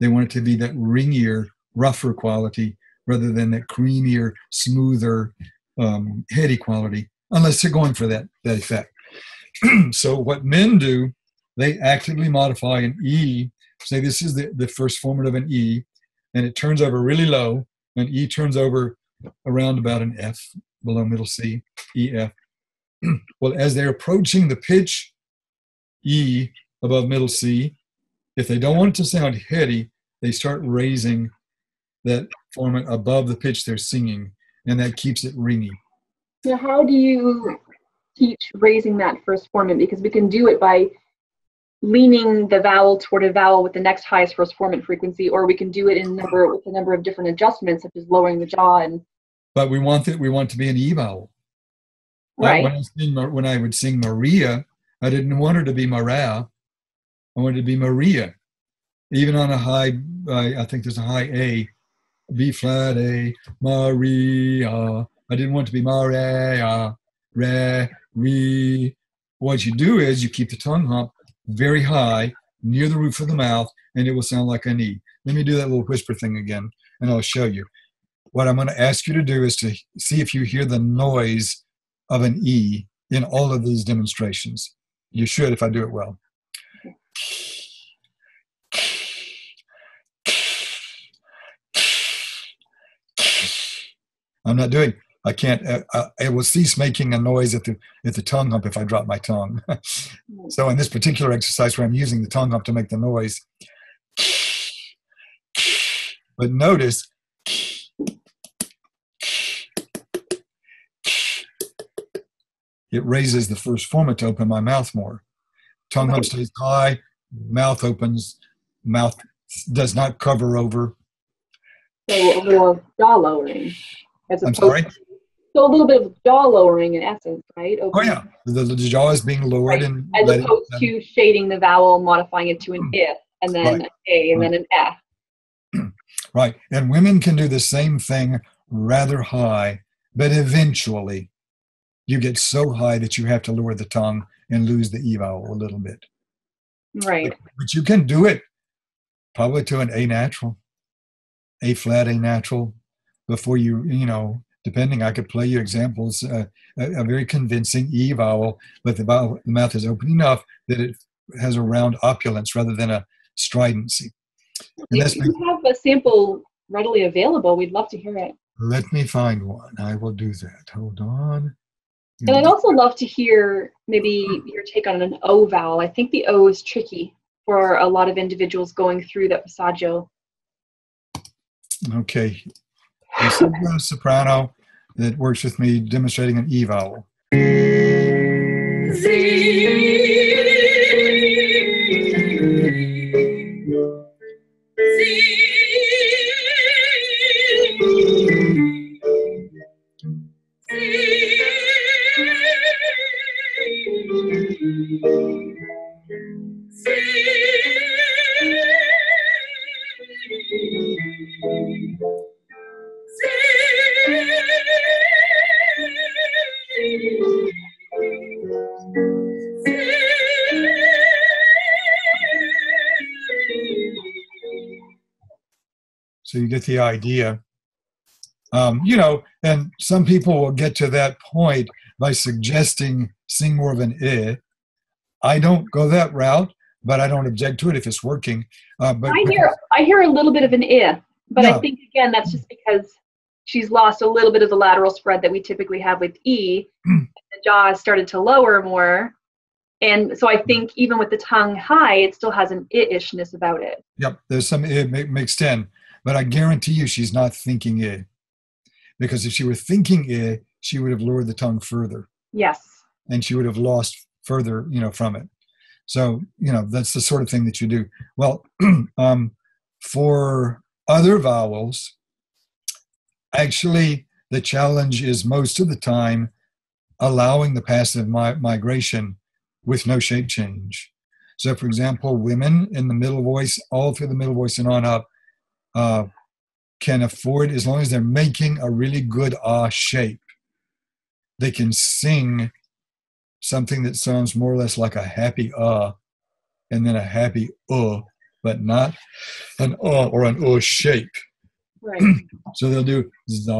They want it to be that ringier, rougher quality rather than that creamier, smoother, um, heady quality, unless they're going for that, that effect. so what men do, they actively modify an E, say this is the, the first formant of an E, and it turns over really low, and E turns over around about an F below middle C, E, F. well, as they're approaching the pitch E above middle C, if they don't want it to sound heady, they start raising that formant above the pitch they're singing, and that keeps it ringy. So, how do you teach raising that first formant? Because we can do it by leaning the vowel toward a vowel with the next highest first formant frequency, or we can do it in number with a number of different adjustments, such as lowering the jaw and. But we want it. We want to be an e vowel. Right. when, I sing, when I would sing Maria, I didn't want her to be Maria. I wanted to be Maria. Even on a high, I think there's a high A, B flat A, Maria. I didn't want to be Maria, re, re. what you do is you keep the tongue hump very high near the roof of the mouth, and it will sound like an E. Let me do that little whisper thing again, and I'll show you. What I'm going to ask you to do is to see if you hear the noise of an E in all of these demonstrations. You should if I do it well. I'm not doing. I can't. Uh, uh, it will cease making a noise at the at the tongue hump if I drop my tongue. so in this particular exercise where I'm using the tongue hump to make the noise, but notice it raises the first formant to open my mouth more. Tongue hump stays high, mouth opens, mouth does not cover over. So a little jaw lowering. As I'm sorry? So a little bit of jaw lowering in essence, right? Oh yeah, the, the jaw is being lowered, right. and as opposed it, to shading the vowel, modifying it to an hmm. if, and then right. a, and right. then an f. right, and women can do the same thing rather high, but eventually you get so high that you have to lower the tongue and lose the e vowel a little bit. Right. But, but you can do it probably to an A natural, A flat, A natural, before you, you know, depending, I could play you examples, uh, a, a, very convincing E vowel, but the, vowel, the mouth is open enough that it has a round opulence rather than a stridency. And if you have a sample readily available, we'd love to hear it. Let me find one. I will do that. Hold on. And I'd hmm. also love to hear maybe your take on an O vowel. I think the O is tricky for a lot of individuals going through that passaggio. Okay. A soprano that works with me demonstrating an E vowel. So you get the idea. Um, you know, and some people will get to that point by suggesting sing more of an I. I don't go that route, but I don't object to it if it's working. Uh, but I hear I hear a little bit of an I, but. I think again that's just because she's lost a little bit of the lateral spread that we typically have with E. the jaw has started to lower more, and so I think even with the tongue high, it still has an I-ishness about it. Yep, there's some I mixed in. But I guarantee you she's not thinking it. Because if she were thinking it, she would have lowered the tongue further. Yes. And she would have lost further, you know, from it. So, you know, that's the sort of thing that you do. Well, um, for other vowels, actually, the challenge is most of the time allowing the passive mi- migration with no shape change. So, for example, women in the middle voice, all through the middle voice and on up, uh, can afford, as long as they're making a really good ah shape, they can sing something that sounds more or less like a happy ah and then a happy uh, but not an uh or an uh shape. Right. so they'll do za ah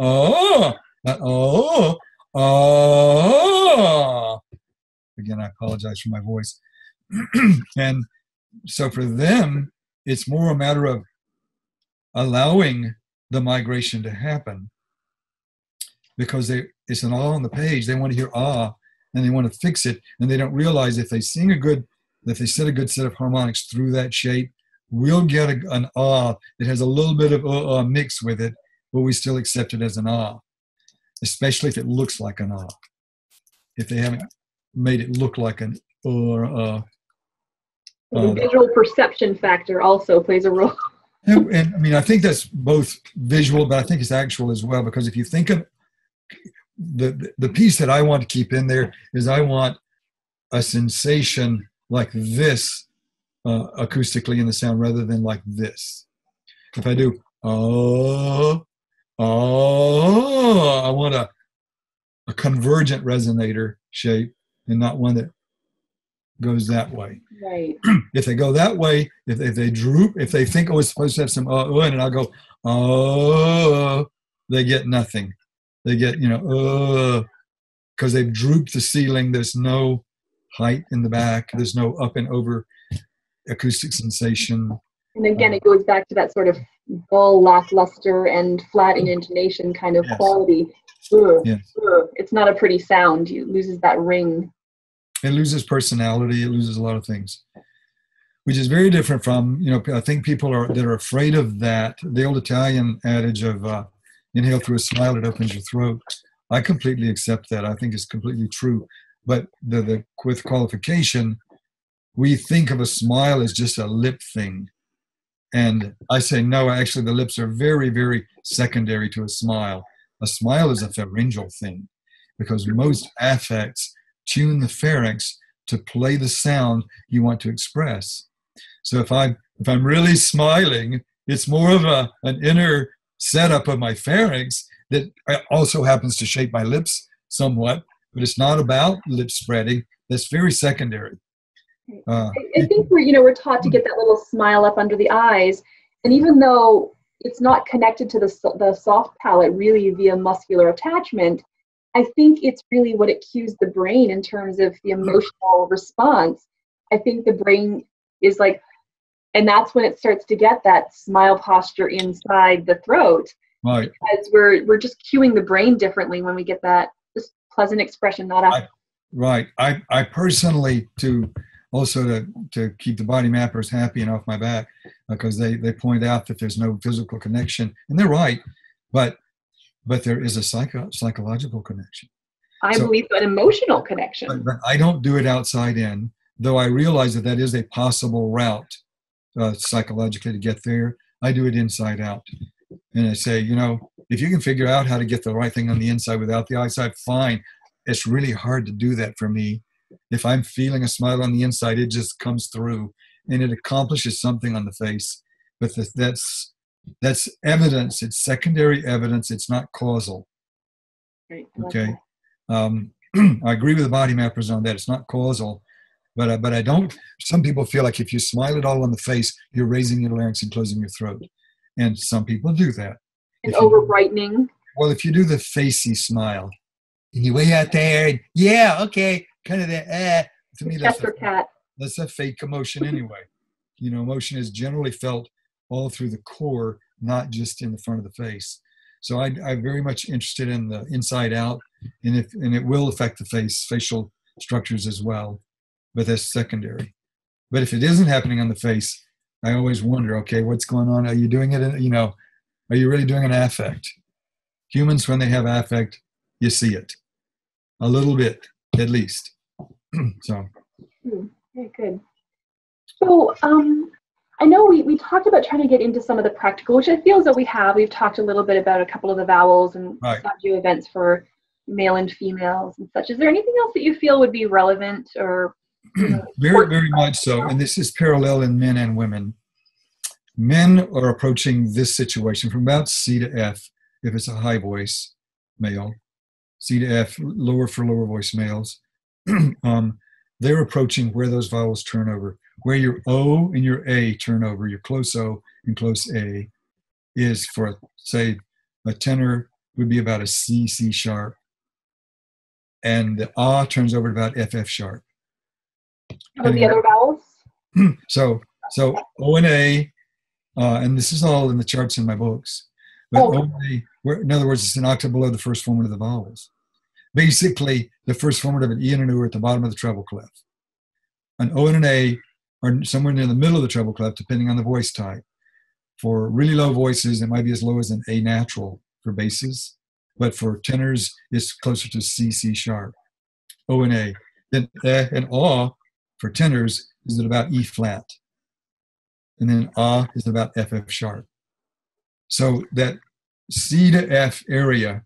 ah ah ah. Again, I apologize for my voice. and so for them, it's more a matter of allowing the migration to happen because they it's an all on the page. They want to hear ah and they want to fix it, and they don't realize if they sing a good, if they set a good set of harmonics through that shape, we'll get a, an ah that has a little bit of uh, uh mixed with it, but we still accept it as an ah, especially if it looks like an ah. If they haven't made it look like an uh, uh the um, visual perception factor also plays a role. And, and, I mean, I think that's both visual, but I think it's actual as well. Because if you think of the the piece that I want to keep in there is I want a sensation like this uh, acoustically in the sound rather than like this. If I do oh, oh, I want a, a convergent resonator shape and not one that goes that way. Right. if they go that way, if, if they droop, if they think, oh, it's supposed to have some uh, uh and I'll go, oh, they get nothing. They get, you know, uh, because they've drooped the ceiling. There's no height in the back. There's no up and over acoustic sensation. And again, it goes back to that sort of dull, lackluster, and flat in intonation kind of Yes. quality. Ugh, Yes. ugh. It's not a pretty sound. It loses that ring. It loses personality. It loses a lot of things, which is very different from, you know, I think people are that are afraid of that. The old Italian adage of uh, inhale through a smile, it opens your throat. I completely accept that. I think it's completely true. But the, the with qualification, we think of a smile as just a lip thing. And I say, no, actually, the lips are very, very secondary to a smile. A smile is a pharyngeal thing because most affects tune the pharynx to play the sound you want to express. So if I if I'm really smiling, it's more of a an inner setup of my pharynx that also happens to shape my lips somewhat, but it's not about lip spreading. That's very secondary. Uh, I, I think we're you know we're taught to get that little smile up under the eyes, and even though it's not connected to the the soft palate really via muscular attachment, I think it's really what it cues the brain in terms of the hmm. emotional response. I think the brain is like, and that's when it starts to get that smile posture inside the throat right. because we're we're just cueing the brain differently when we get that just pleasant expression, not a I- Right. I, I personally to also to, to keep the body mappers happy and off my back uh, because they, they point out that there's no physical connection and they're right, but but there is a psycho, psychological connection. I So- believe an emotional connection. But, but I don't do it outside in, though I realize that that is a possible route uh, psychologically to get there. I do it inside out. And I say, you know, if you can figure out how to get the right thing on the inside without the outside, fine. It's really hard to do that for me. If I'm feeling a smile on the inside, it just comes through and it accomplishes something on the face. But the, that's that's evidence. It's secondary evidence. It's not causal. Like Okay. Um, I agree with the body mappers on that. It's not causal, but I, but I don't. Some people feel like if you smile at all on the face, you're raising your larynx and closing your throat, and some people do that. And over brightening. Well, if you do the facey smile, and you way out there, and yeah, okay, kind of that. Eh, to me, that's a, that's a fake emotion anyway. You know, emotion is generally felt all through the core, not just in the front of the face. So I, I'm very much interested in the inside out, and if and it will affect the face, facial structures as well, but that's secondary. But if it isn't happening on the face, I always wonder, okay, what's going on? Are you doing it? In, you know, are you really doing an affect? Humans, when they have affect, you see it a little bit, at least. so Hmm, Very good. So, um, I know we, we talked about trying to get into some of the practical, which I feel as though we have. We've talked a little bit about a couple of the vowels and Right. do events for male and females and such. Is there anything else that you feel would be relevant or you know, very, very much so. And this is parallel in men and women. Men are approaching this situation from about C to F, if it's a high voice male, C to F, lower for lower voice males. um, they're approaching where those vowels turn over, where your O and your A turn over, your close O and close A is for, say, a tenor would be about a C, C sharp. And the ah turns over to about F, F sharp. About the other vowels? so so O and A, uh, and this is all in the charts in my books. But Oh. O and A, where, in other words, it's an octave below the first formant of the vowels. Basically, the first formant of an E and an U are at the bottom of the treble clef. An O and an A are somewhere near the middle of the treble clef, depending on the voice type. For really low voices, it might be as low as an A natural for basses, but for tenors, it's closer to C, C sharp. O and A. Then eh and ah for tenors is at about E flat. And then ah is about F, F sharp. So that C to F area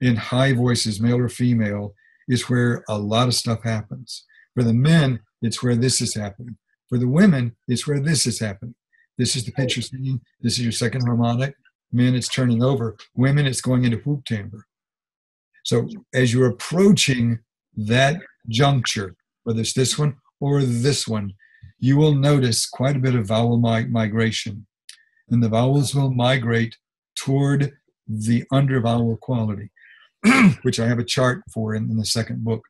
in high voices, male or female, is where a lot of stuff happens. For the men, it's where this is happening. For the women, it's where this is happening. This is the pitch you're singing. This is your second harmonic. Men, it's turning over. Women, it's going into whoop timbre. So as you're approaching that juncture, whether it's this one or this one, you will notice quite a bit of vowel mi- migration. And the vowels will migrate toward the under vowel quality, which I have a chart for in, in the second book.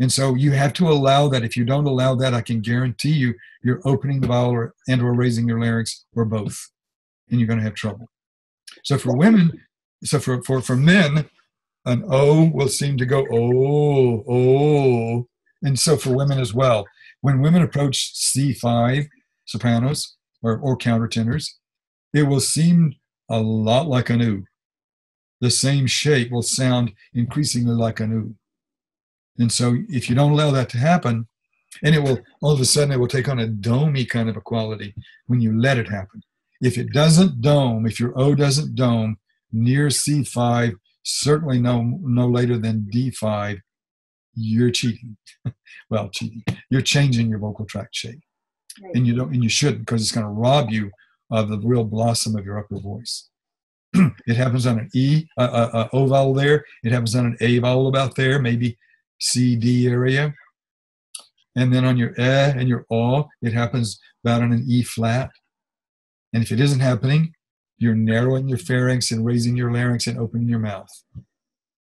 And so you have to allow that. If you don't allow that, I can guarantee you you're opening the vowel or, and or raising your larynx or both, and you're going to have trouble. So for women, so for, for, for men, an O will seem to go oh, oh. And so for women as well. When women approach C5 sopranos or, or countertenors, it will seem a lot like an oo. The same shape will sound increasingly like an oo. And so if you don't allow that to happen, and it will all of a sudden it will take on a domey kind of a quality when you let it happen. If it doesn't dome, if your O doesn't dome near C5, certainly no no later than D5, you're cheating. well, cheating. You're changing your vocal tract shape, right. and you don't and you shouldn't because it's going to rob you of the real blossom of your upper voice. it happens on an E, uh, uh, uh, O vowel there. It happens on an A vowel about there, maybe C D area. And then on your eh and your aw, it happens about on an E flat. And if it isn't happening, you're narrowing your pharynx and raising your larynx and opening your mouth.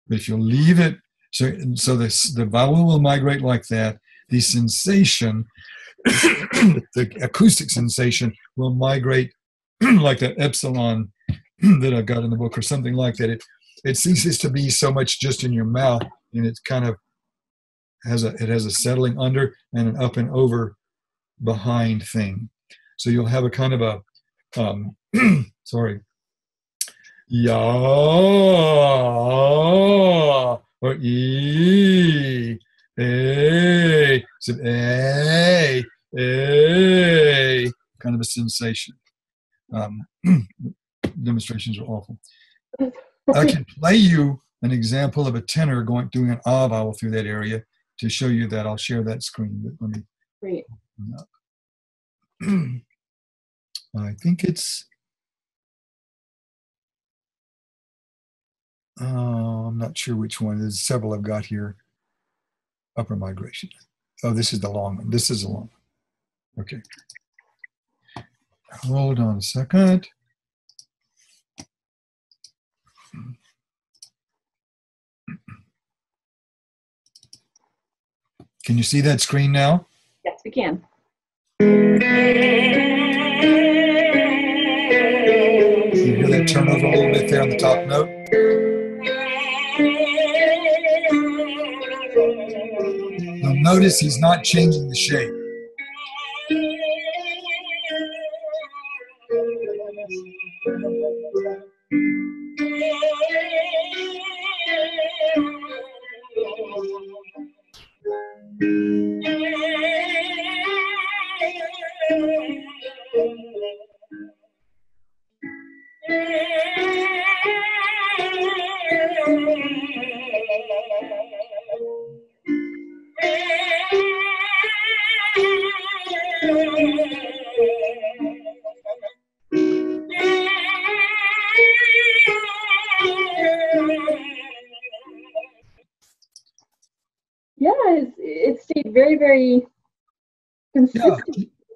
But if you leave it, so, so the, the vowel will migrate like that, the sensation, the acoustic sensation will migrate like that epsilon that I've got in the book or something like that. It, it ceases to be so much just in your mouth and it kind of has a, it has a settling under and an up and over behind thing. So you'll have a kind of a, um, sorry, ya or e a so a a kind of a sensation. Um, demonstrations are awful. I can play you an example of a tenor going doing an ah vowel through that area to show you that. I'll share that screen. But let me. Great. I think it's Uh, I'm not sure which one. There's several I've got here. Upper migration. Oh, this is the long one. This is the long one. Okay. Hold on a second. Can you see that screen now? Yes, we can. You hear that turn over a little bit there on the top note? notice he's not changing the shape.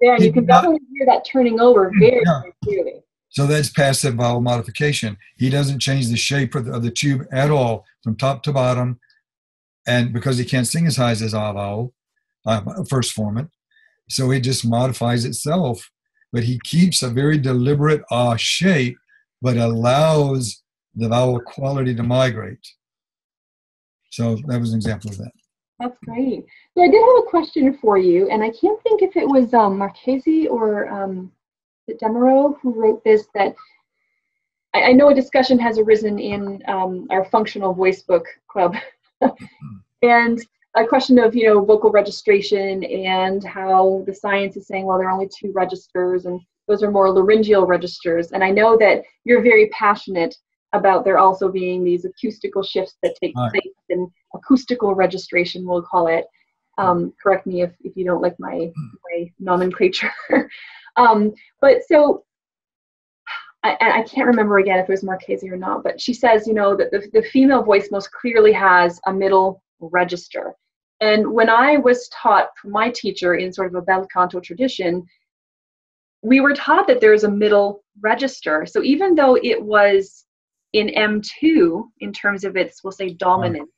There. And you can definitely hear that turning over very, yeah. very clearly. So that's passive vowel modification. He doesn't change the shape of the, of the, tube at all from top to bottom. And because he can't sing as high as his ah vowel, uh, first formant, so it just modifies itself. But he keeps a very deliberate ah shape, but allows the vowel quality to migrate. So that was an example of that. That's great. So I did have a question for you, and I can't think if it was um, Marchesi or um, who wrote this. That I, I, know a discussion has arisen in um, our functional voice book club, and a question of you know vocal registration and how the science is saying well there are only two registers and those are more laryngeal registers. And I know that you're very passionate about there also being these acoustical shifts that take right. place and acoustical registration, we'll call it. Um, correct me if, if you don't like my, my nomenclature. um, but so I, I can't remember again if it was Marchesi or not, but she says, you know, that the, the female voice most clearly has a middle register. And when I was taught from my teacher in sort of a bel canto tradition, we were taught that there's a middle register. So even though it was in M2 in terms of its, we'll say, dominant,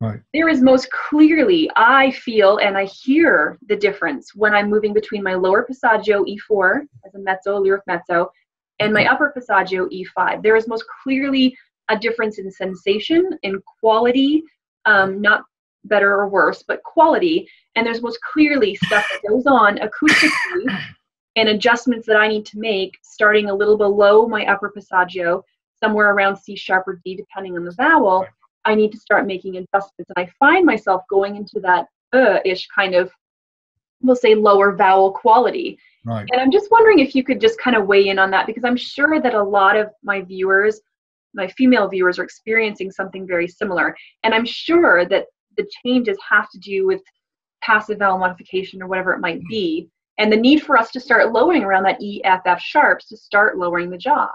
Right. there is most clearly, I feel and I hear the difference when I'm moving between my lower passaggio E4 as a mezzo, lyric mezzo, and my upper passaggio E5. There is most clearly a difference in sensation, in quality, um, not better or worse, but quality. And there's most clearly stuff that goes on acoustically and adjustments that I need to make starting a little below my upper passaggio, somewhere around C sharp or D, depending on the vowel. I need to start making adjustments. And I find myself going into that uh ish kind of, we'll say, lower vowel quality. Right. And I'm just wondering if you could just kind of weigh in on that because I'm sure that a lot of my viewers, my female viewers, are experiencing something very similar. And I'm sure that the changes have to do with passive vowel modification or whatever it might be, and the need for us to start lowering around that E, F, F sharps to start lowering the jaw.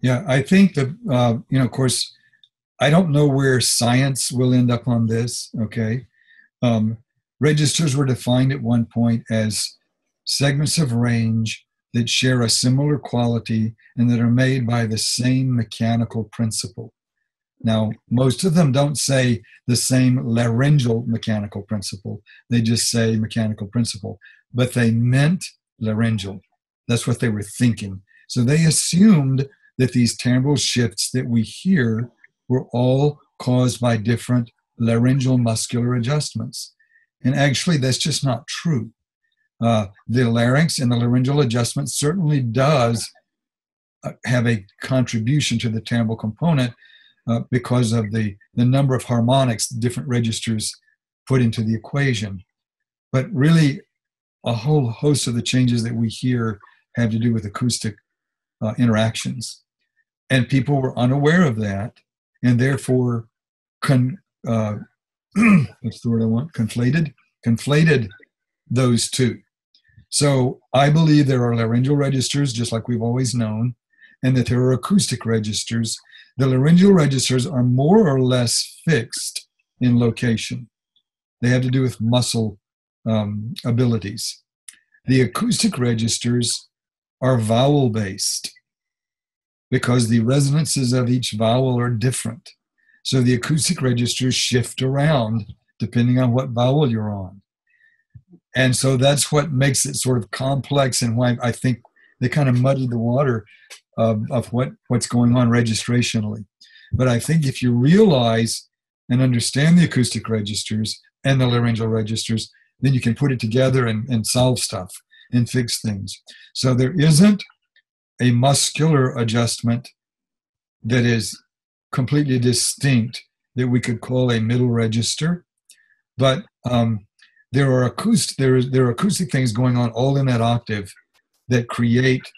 Yeah, I think that, uh, you know, of course, I don't know where science will end up on this, okay? Um, registers were defined at one point as segments of range that share a similar quality and that are made by the same mechanical principle. Now, most of them don't say the same laryngeal mechanical principle, they just say mechanical principle, but they meant laryngeal. That's what they were thinking. So they assumed that these timbral shifts that we hear were all caused by different laryngeal muscular adjustments. And actually, that's just not true. Uh, the larynx and the laryngeal adjustment certainly does uh, have a contribution to the timbral component uh, because of the, the number of harmonics different registers put into the equation. But really, a whole host of the changes that we hear have to do with acoustic uh, interactions. And people were unaware of that and therefore, con, uh, what's the word I want? Conflated? Conflated those two. So I believe there are laryngeal registers, just like we've always known, and that there are acoustic registers. The laryngeal registers are more or less fixed in location. They have to do with muscle um, abilities. The acoustic registers are vowel based because the resonances of each vowel are different. So the acoustic registers shift around depending on what vowel you're on. And so that's what makes it sort of complex and why I think they kind of muddy the water of, of what, what's going on registrationally. But I think if you realize and understand the acoustic registers and the laryngeal registers, then you can put it together and, and solve stuff and fix things. So there isn't a muscular adjustment that is completely distinct that we could call a middle register. But um, there are acoustic there is there are acoustic things going on all in that octave that create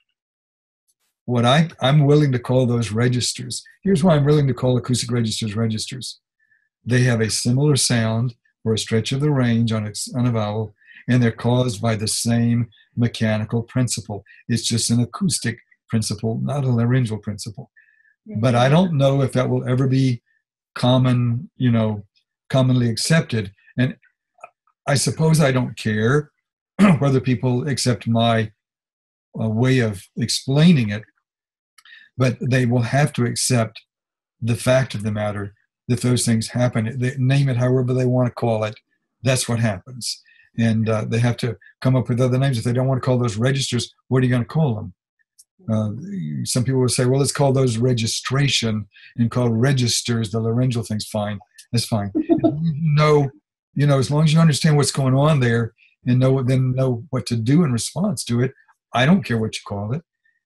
what I, I'm willing to call those registers. Here's why I'm willing to call acoustic registers registers. They have a similar sound or a stretch of the range on a, on a vowel, and they're caused by the same mechanical principle. It's just an acoustic principle, not a laryngeal principle. But I don't know if that will ever be common, you know, commonly accepted. And I suppose I don't care whether people accept my uh, way of explaining it, but they will have to accept the fact of the matter that those things happen. They name it however they want to call it. That's what happens. And uh, they have to come up with other names. If they don't want to call those registers, what are you going to call them? Uh, some people will say, well, let's call those registration and call registers the laryngeal things. Fine, that's fine. no, you know, as long as you understand what's going on there and know then know what to do in response to it. I don't care what you call it.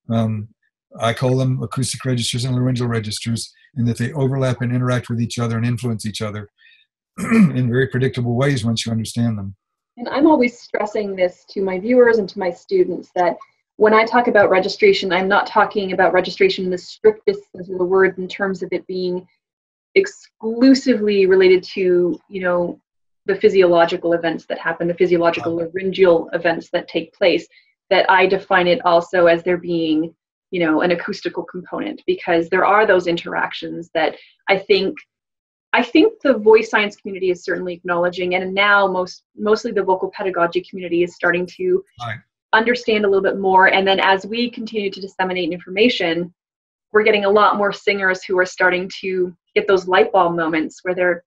Um, I call them acoustic registers and laryngeal registers, and that they overlap and interact with each other and influence each other in very predictable ways once you understand them. And I'm always stressing this to my viewers and to my students that when I talk about registration, I'm not talking about registration in the strictest sense of the word in terms of it being exclusively related to, you know, the physiological events that happen, the physiological uh-huh. laryngeal events that take place, that I define it also as there being, you know an acoustical component because there are those interactions that i think i think the voice science community is certainly acknowledging and now most mostly the vocal pedagogy community is starting to Right. understand a little bit more and then as we continue to disseminate information we're getting a lot more singers who are starting to get those light bulb moments where they're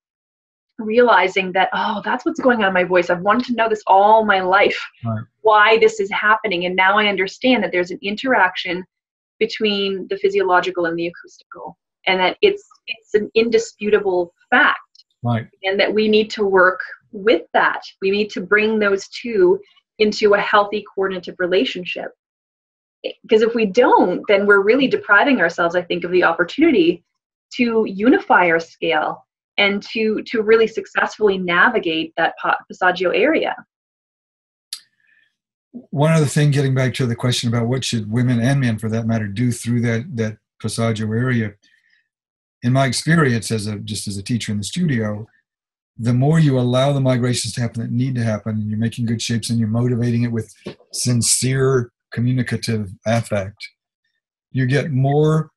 realizing that oh that's what's going on in my voice i've wanted to know this all my life Right. why this is happening and now i understand that there's an interaction between the physiological and the acoustical and that it's it's an indisputable fact Right. and that we need to work with that we need to bring those two into a healthy coordinative relationship because if we don't then we're really depriving ourselves i think of the opportunity to unify our scale and to to really successfully navigate that pa- passaggio area One other thing, getting back to the question about what should women and men, for that matter, do through that that passaggio area. In my experience, as a just as a teacher in the studio, the more you allow the migrations to happen that need to happen, and you're making good shapes, and you're motivating it with sincere communicative affect, you get more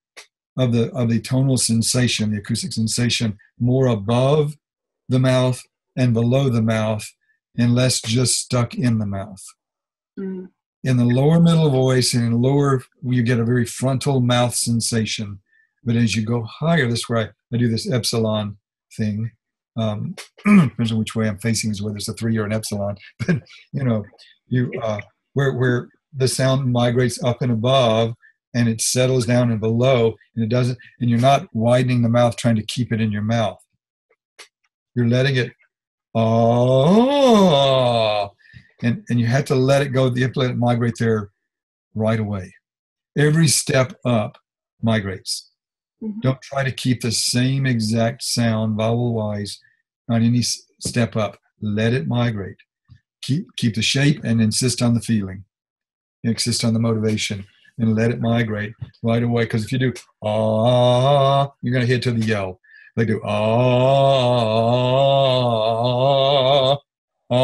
of the of the tonal sensation, the acoustic sensation, more above the mouth and below the mouth, and less just stuck in the mouth. Mm, in the lower middle voice and in lower you get a very frontal mouth sensation but as you go higher this is where i, I do this epsilon thing um, depends on which way i'm facing is whether it's a three or an epsilon. But you know you uh, where where the sound migrates up and above and it settles down and below and it doesn't and you're not widening the mouth trying to keep it in your mouth. You're letting it oh and and you have to let it go let it migrate there right away. Every step up migrates mhm. don't try to keep the same exact sound vowel wise on any step up let it migrate keep keep the shape and insist on the feeling insist on the motivation and let it migrate right away because if you do ah you're going to hit to the yell they do ah ah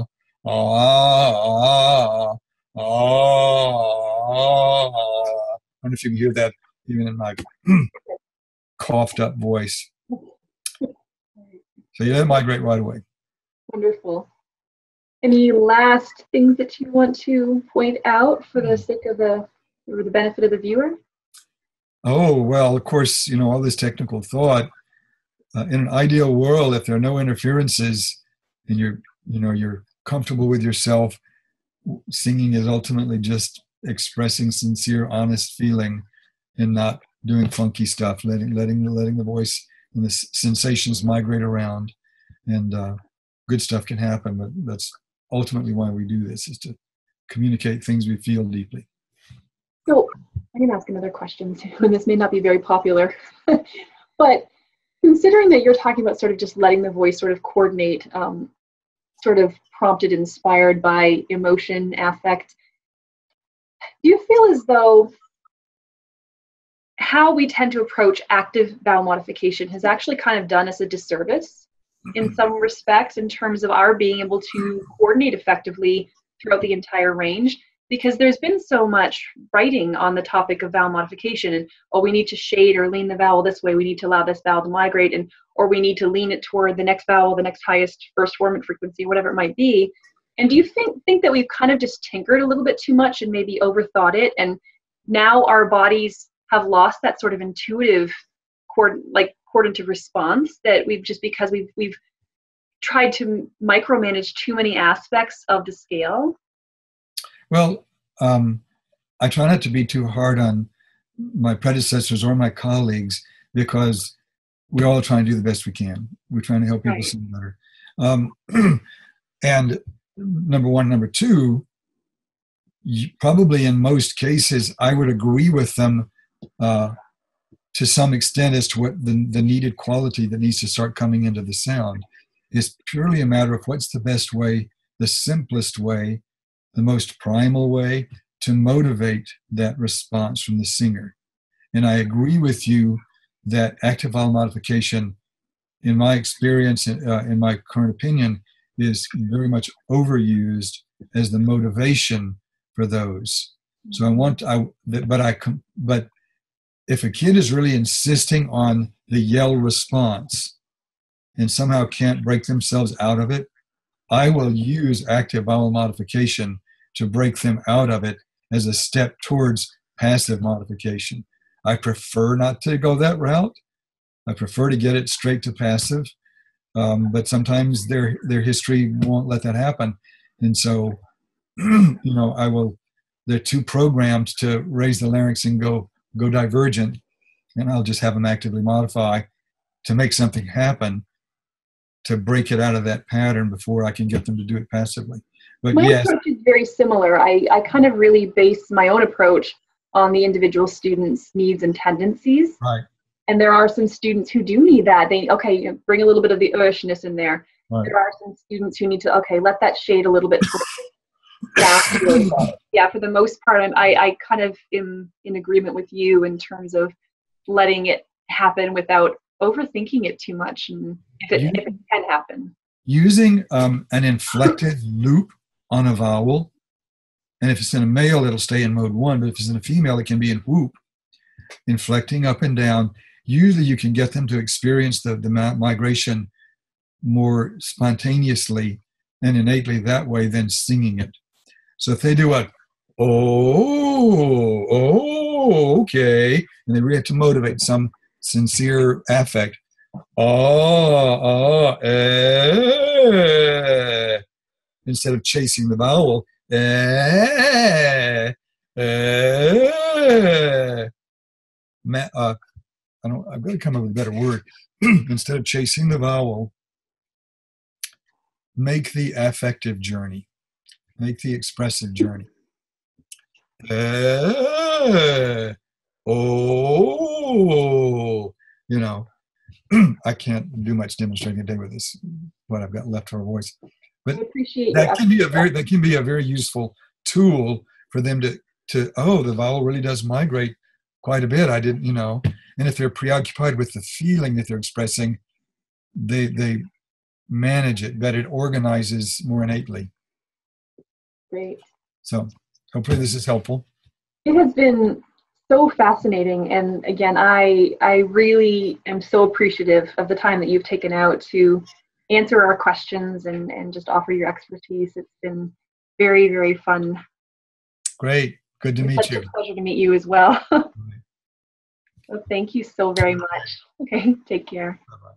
ah ah I wonder if you can hear that even in my coughed up voice. So you let it migrate right away. wonderful any last things that you want to point out for the sake of the for the benefit of the viewer Oh, well, of course, you know, all this technical thought. Uh, in an ideal world, if there are no interferences and you're, you know, you're comfortable with yourself, singing is ultimately just expressing sincere, honest feeling and not doing funky stuff, letting, letting, letting the voice and the sensations migrate around. And uh, good stuff can happen, but that's ultimately why we do this is to communicate things we feel deeply. So I can ask another question too, and this may not be very popular, but considering that you're talking about sort of just letting the voice sort of coordinate, um, sort of prompted, inspired by emotion, affect, do you feel as though how we tend to approach active vowel modification has actually kind of done us a disservice in mm-hmm. some respects in terms of our being able to coordinate effectively throughout the entire range? because there's been so much writing on the topic of vowel modification and oh we need to shade or lean the vowel this way we need to allow this vowel to migrate and or we need to lean it toward the next vowel the next highest first formant frequency whatever it might be and do you think think that we've kind of just tinkered a little bit too much and maybe overthought it and now our bodies have lost that sort of intuitive cord like coordinative response that we've just because we've we've tried to micromanage too many aspects of the scale Well, um, I try not to be too hard on my predecessors or my colleagues because we're all trying to do the best we can. We're trying to help people Right. sing better. Um, and number one, number two, probably in most cases, I would agree with them uh, to some extent as to what the, the needed quality that needs to start coming into the sound. It's purely a matter of what's the best way, the simplest way, the most primal way to motivate that response from the singer. And I agree with you that active vowel modification, in my experience, uh, in my current opinion, is very much overused as the motivation for those. So I want I but I but if a kid is really insisting on the yell response and somehow can't break themselves out of it, I will use active vowel modification to break them out of it as a step towards passive modification. I prefer not to go that route. I prefer to get it straight to passive, um, but sometimes their their history won't let that happen, and so you know I will. They're too programmed to raise the larynx and go go divergent, and I'll just have them actively modify to make something happen to break it out of that pattern before I can get them to do it passively. But my yes. approach is very similar. I, I kind of really base my own approach on the individual student's needs and tendencies. Right. And there are some students who do need that. They okay, you know, bring a little bit of the Urishness in there. Right. There are some students who need to okay, let that shade a little bit. yeah, for the most part, I'm, I I kind of am in agreement with you in terms of letting it happen without overthinking it too much, and if it, you, if it can happen. Using um, an inflected loop on a vowel. And if it's in a male, it'll stay in mode one. But if it's in a female, it can be in whoop, inflecting up and down. Usually you can get them to experience the, the migration more spontaneously and innately that way than singing it. So if they do a, oh, oh, okay, and they really have to motivate some sincere affect, oh, oh, eh, instead of chasing the vowel. Eh, eh, uh, I don't, I've got to come up with a better word. instead of chasing the vowel, make the affective journey, make the expressive journey. Eh, oh, you know, I can't do much demonstrating today with this, what I've got left for a voice. But that can be a very that can be a very useful tool for them to to oh the vowel really does migrate quite a bit. I didn't you know, and if they're preoccupied with the feeling that they're expressing, they they manage it but It organizes more innately. Great. So hopefully this is helpful. It has been so fascinating and again i i really am so appreciative of the time that you've taken out to answer our questions and, and just offer your expertise. It's been very, very fun. Great. Good to it's meet you. a pleasure to meet you as well. so thank you so very much. Okay, take care. Bye-bye.